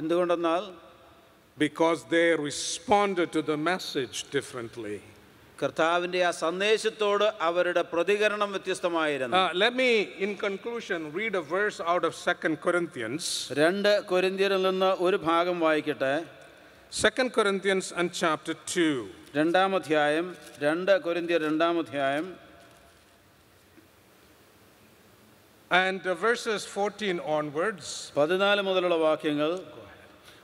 എന്തുകൊണ്ടെന്നാൽ Because they responded to the message differently. കർത്താവിൻ്റെ ആ സന്ദേശത്തോട് അവരുടെ പ്രതികരണം വ്യത്യസ്തമായിരുന്നു Uh, let me, in conclusion, read a verse out of Second Corinthians. രണ്ട് കൊരിന്ത്യരിൽ നിന്ന് ഒരു ഭാഗം വായിക്കട്ടെ Second Corinthians and chapter 2. രണ്ടാം അധ്യായം രണ്ട് കൊരിന്തിയ രണ്ടാമധ്യായം And verses 14 onwards. പതിനാല് മുതലുള്ള വാക്യങ്ങൾ.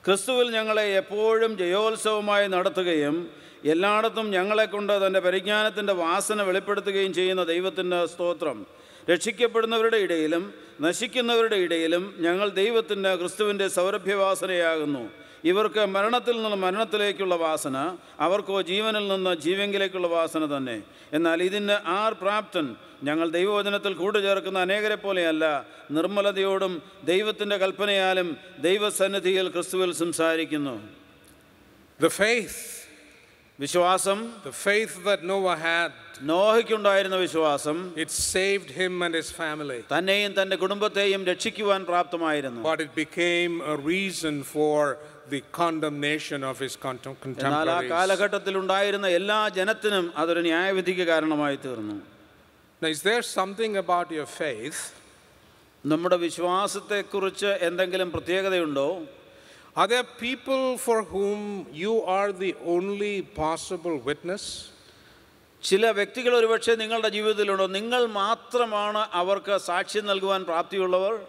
ക്രിസ്തുവിൽ ഞങ്ങളെ എപ്പോഴും ജയോത്സവമായി നടത്തുകയും എല്ലായിടത്തും ഞങ്ങളെക്കൊണ്ട് തന്റെ പരിജ്ഞാനത്തിന്റെ വാസന വെളിപ്പെടുത്തുകയും ചെയ്യുന്ന ദൈവത്തിന്റെ സ്തോത്രം. രക്ഷിക്കപ്പെടുന്നവരുടെ ഇടയിലും നശിക്കുന്നവരുടെ ഇടയിലും ഞങ്ങൾ ദൈവത്തിന്റെ ക്രിസ്തുവിന്റെ സൗരഭ്യവാസനയാകുന്നു. ഇവർക്ക് മരണത്തിൽ നിന്ന് മരണത്തിലേക്കുള്ള വാസന അവർക്കോ ജീവനിൽ നിന്ന് ജീവങ്കിലേക്കുള്ള വാസന തന്നെ എന്നാൽ ഇതിന് ആർ പ്രാപ്തൻ ഞങ്ങൾ ദൈവവചനത്തിൽ കൂട്ടുചേർക്കുന്ന അനേകരെ പോലെയല്ല നിർമ്മലതയോടും ദൈവത്തിൻ്റെ കൽപ്പനയാലും ദൈവസന്നിധിയിൽ ക്രിസ്തുവിൽ സംസാരിക്കുന്നു The faith, വിശ്വാസം the faith that Noah had, നോഹയ്ക്കുണ്ടായിരുന്ന വിശ്വാസം it saved him and his family. തന്നെയും തൻ്റെ കുടുംബത്തെയും രക്ഷിക്കുവാൻ പ്രാപ്തമായിരുന്നു But it became a reason for the condemnation of his contem- എന്നാൽ ആ കാലഘട്ടത്തിൽ ഉണ്ടായിരുന്ന എല്ലാ ജനത്തിനും അതൊരു ന്യായവിധിക്ക് കാരണമായി തീർന്നു. Now, is there something about your faith? നമ്മുടെ വിശ്വാസത്തെക്കുറിച്ച് എന്തെങ്കിലും പ്രത്യേകതയുണ്ടോ? Are there people for whom you are the only possible witness? ചില വ്യക്തികൾ ഒരുപക്ഷെ നിങ്ങളുടെ ജീവിതത്തിലുണ്ടോ? നിങ്ങൾ മാത്രമാണ് അവർക്ക് സാക്ഷ്യം നൽകുവാൻ പ്രാപ്തിയുള്ളവർ?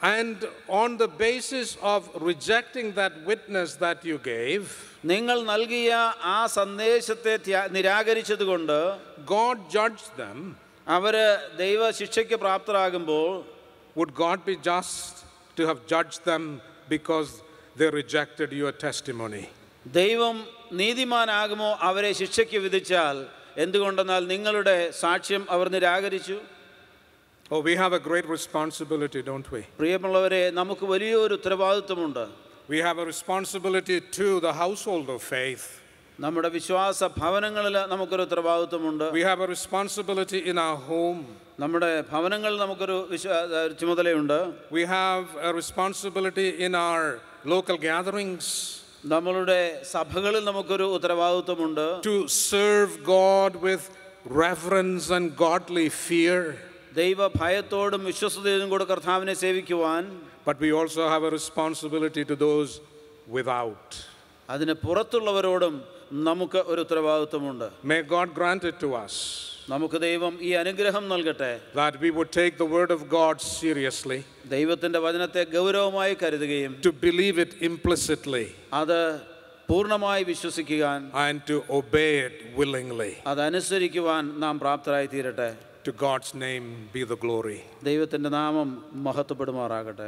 And on the basis of rejecting that witness that you gave, നിങ്ങൾ നൽകിയ ആ സന്ദേശത്തെ ത്യാ- നിരാകരിച്ചതുകൊണ്ട് God judged them. അവർ ദൈവ ശിക്ഷയ്ക്ക് പ്രാപ്തരാകുമ്പോൾ Would God be just to have judged them because they rejected your testimony? ദൈവം നീതിമാനാകുമോ അവരെ ശിക്ഷയ്ക്ക് വിധിച്ചാൽ എന്തുകൊണ്ടെന്നാൽ നിങ്ങളുടെ സാക്ഷ്യം അവർ നിരാകരിച്ചു Oh, we have a great responsibility, don't we? പ്രിയമുള്ളവരെ നമുക്ക് വലിയൊരു ഉത്തരവാദിത്വമുണ്ട് We have a responsibility to the household of faith. നമ്മുടെ വിശ്വാസ ഭവനങ്ങളിൽ നമുക്കൊരു ഉത്തരവാദിത്വമുണ്ട് We have a responsibility in our home. നമ്മുടെ ഭവനങ്ങളിൽ നമുക്കൊരു വിശ്വാ ഒരു ചുമതലയുണ്ട് We have a responsibility in our local gatherings നമ്മളുടെ സഭകളിൽ നമുക്കൊരു ഉത്തരവാദിത്വമുണ്ട് to serve God with reverence and godly fear. ദൈവ ഭയത്തോടും വിശ്വസതയോടും കൂടെ കർത്താവിനെ സേവിക്കുവാൻ But we also have a responsibility to those without. അതിന് പുറത്തുള്ളവരോടും നമുക്ക് ഒരു ഉത്തരവാദിത്വമുണ്ട് May God grant it to us നമുക്ക് ദൈവം ഈ അനുഗ്രഹം നൽകട്ടെ that we would take the word of God seriously, ദൈവത്തിൻ്റെ വചനത്തെ ഗൗരവമായി കരുതുകയും to believe it implicitly, അത് പൂർണ്ണമായി വിശ്വസിക്കുവാൻ and to obey it willingly. അതനുസരിക്കുവാൻ നാം പ്രാപ്തരായി തീരട്ടെ To God's name be the glory. ദൈവത്തിന്റെ നാമം മഹത്വപ്പെടുമാറാകട്ടെ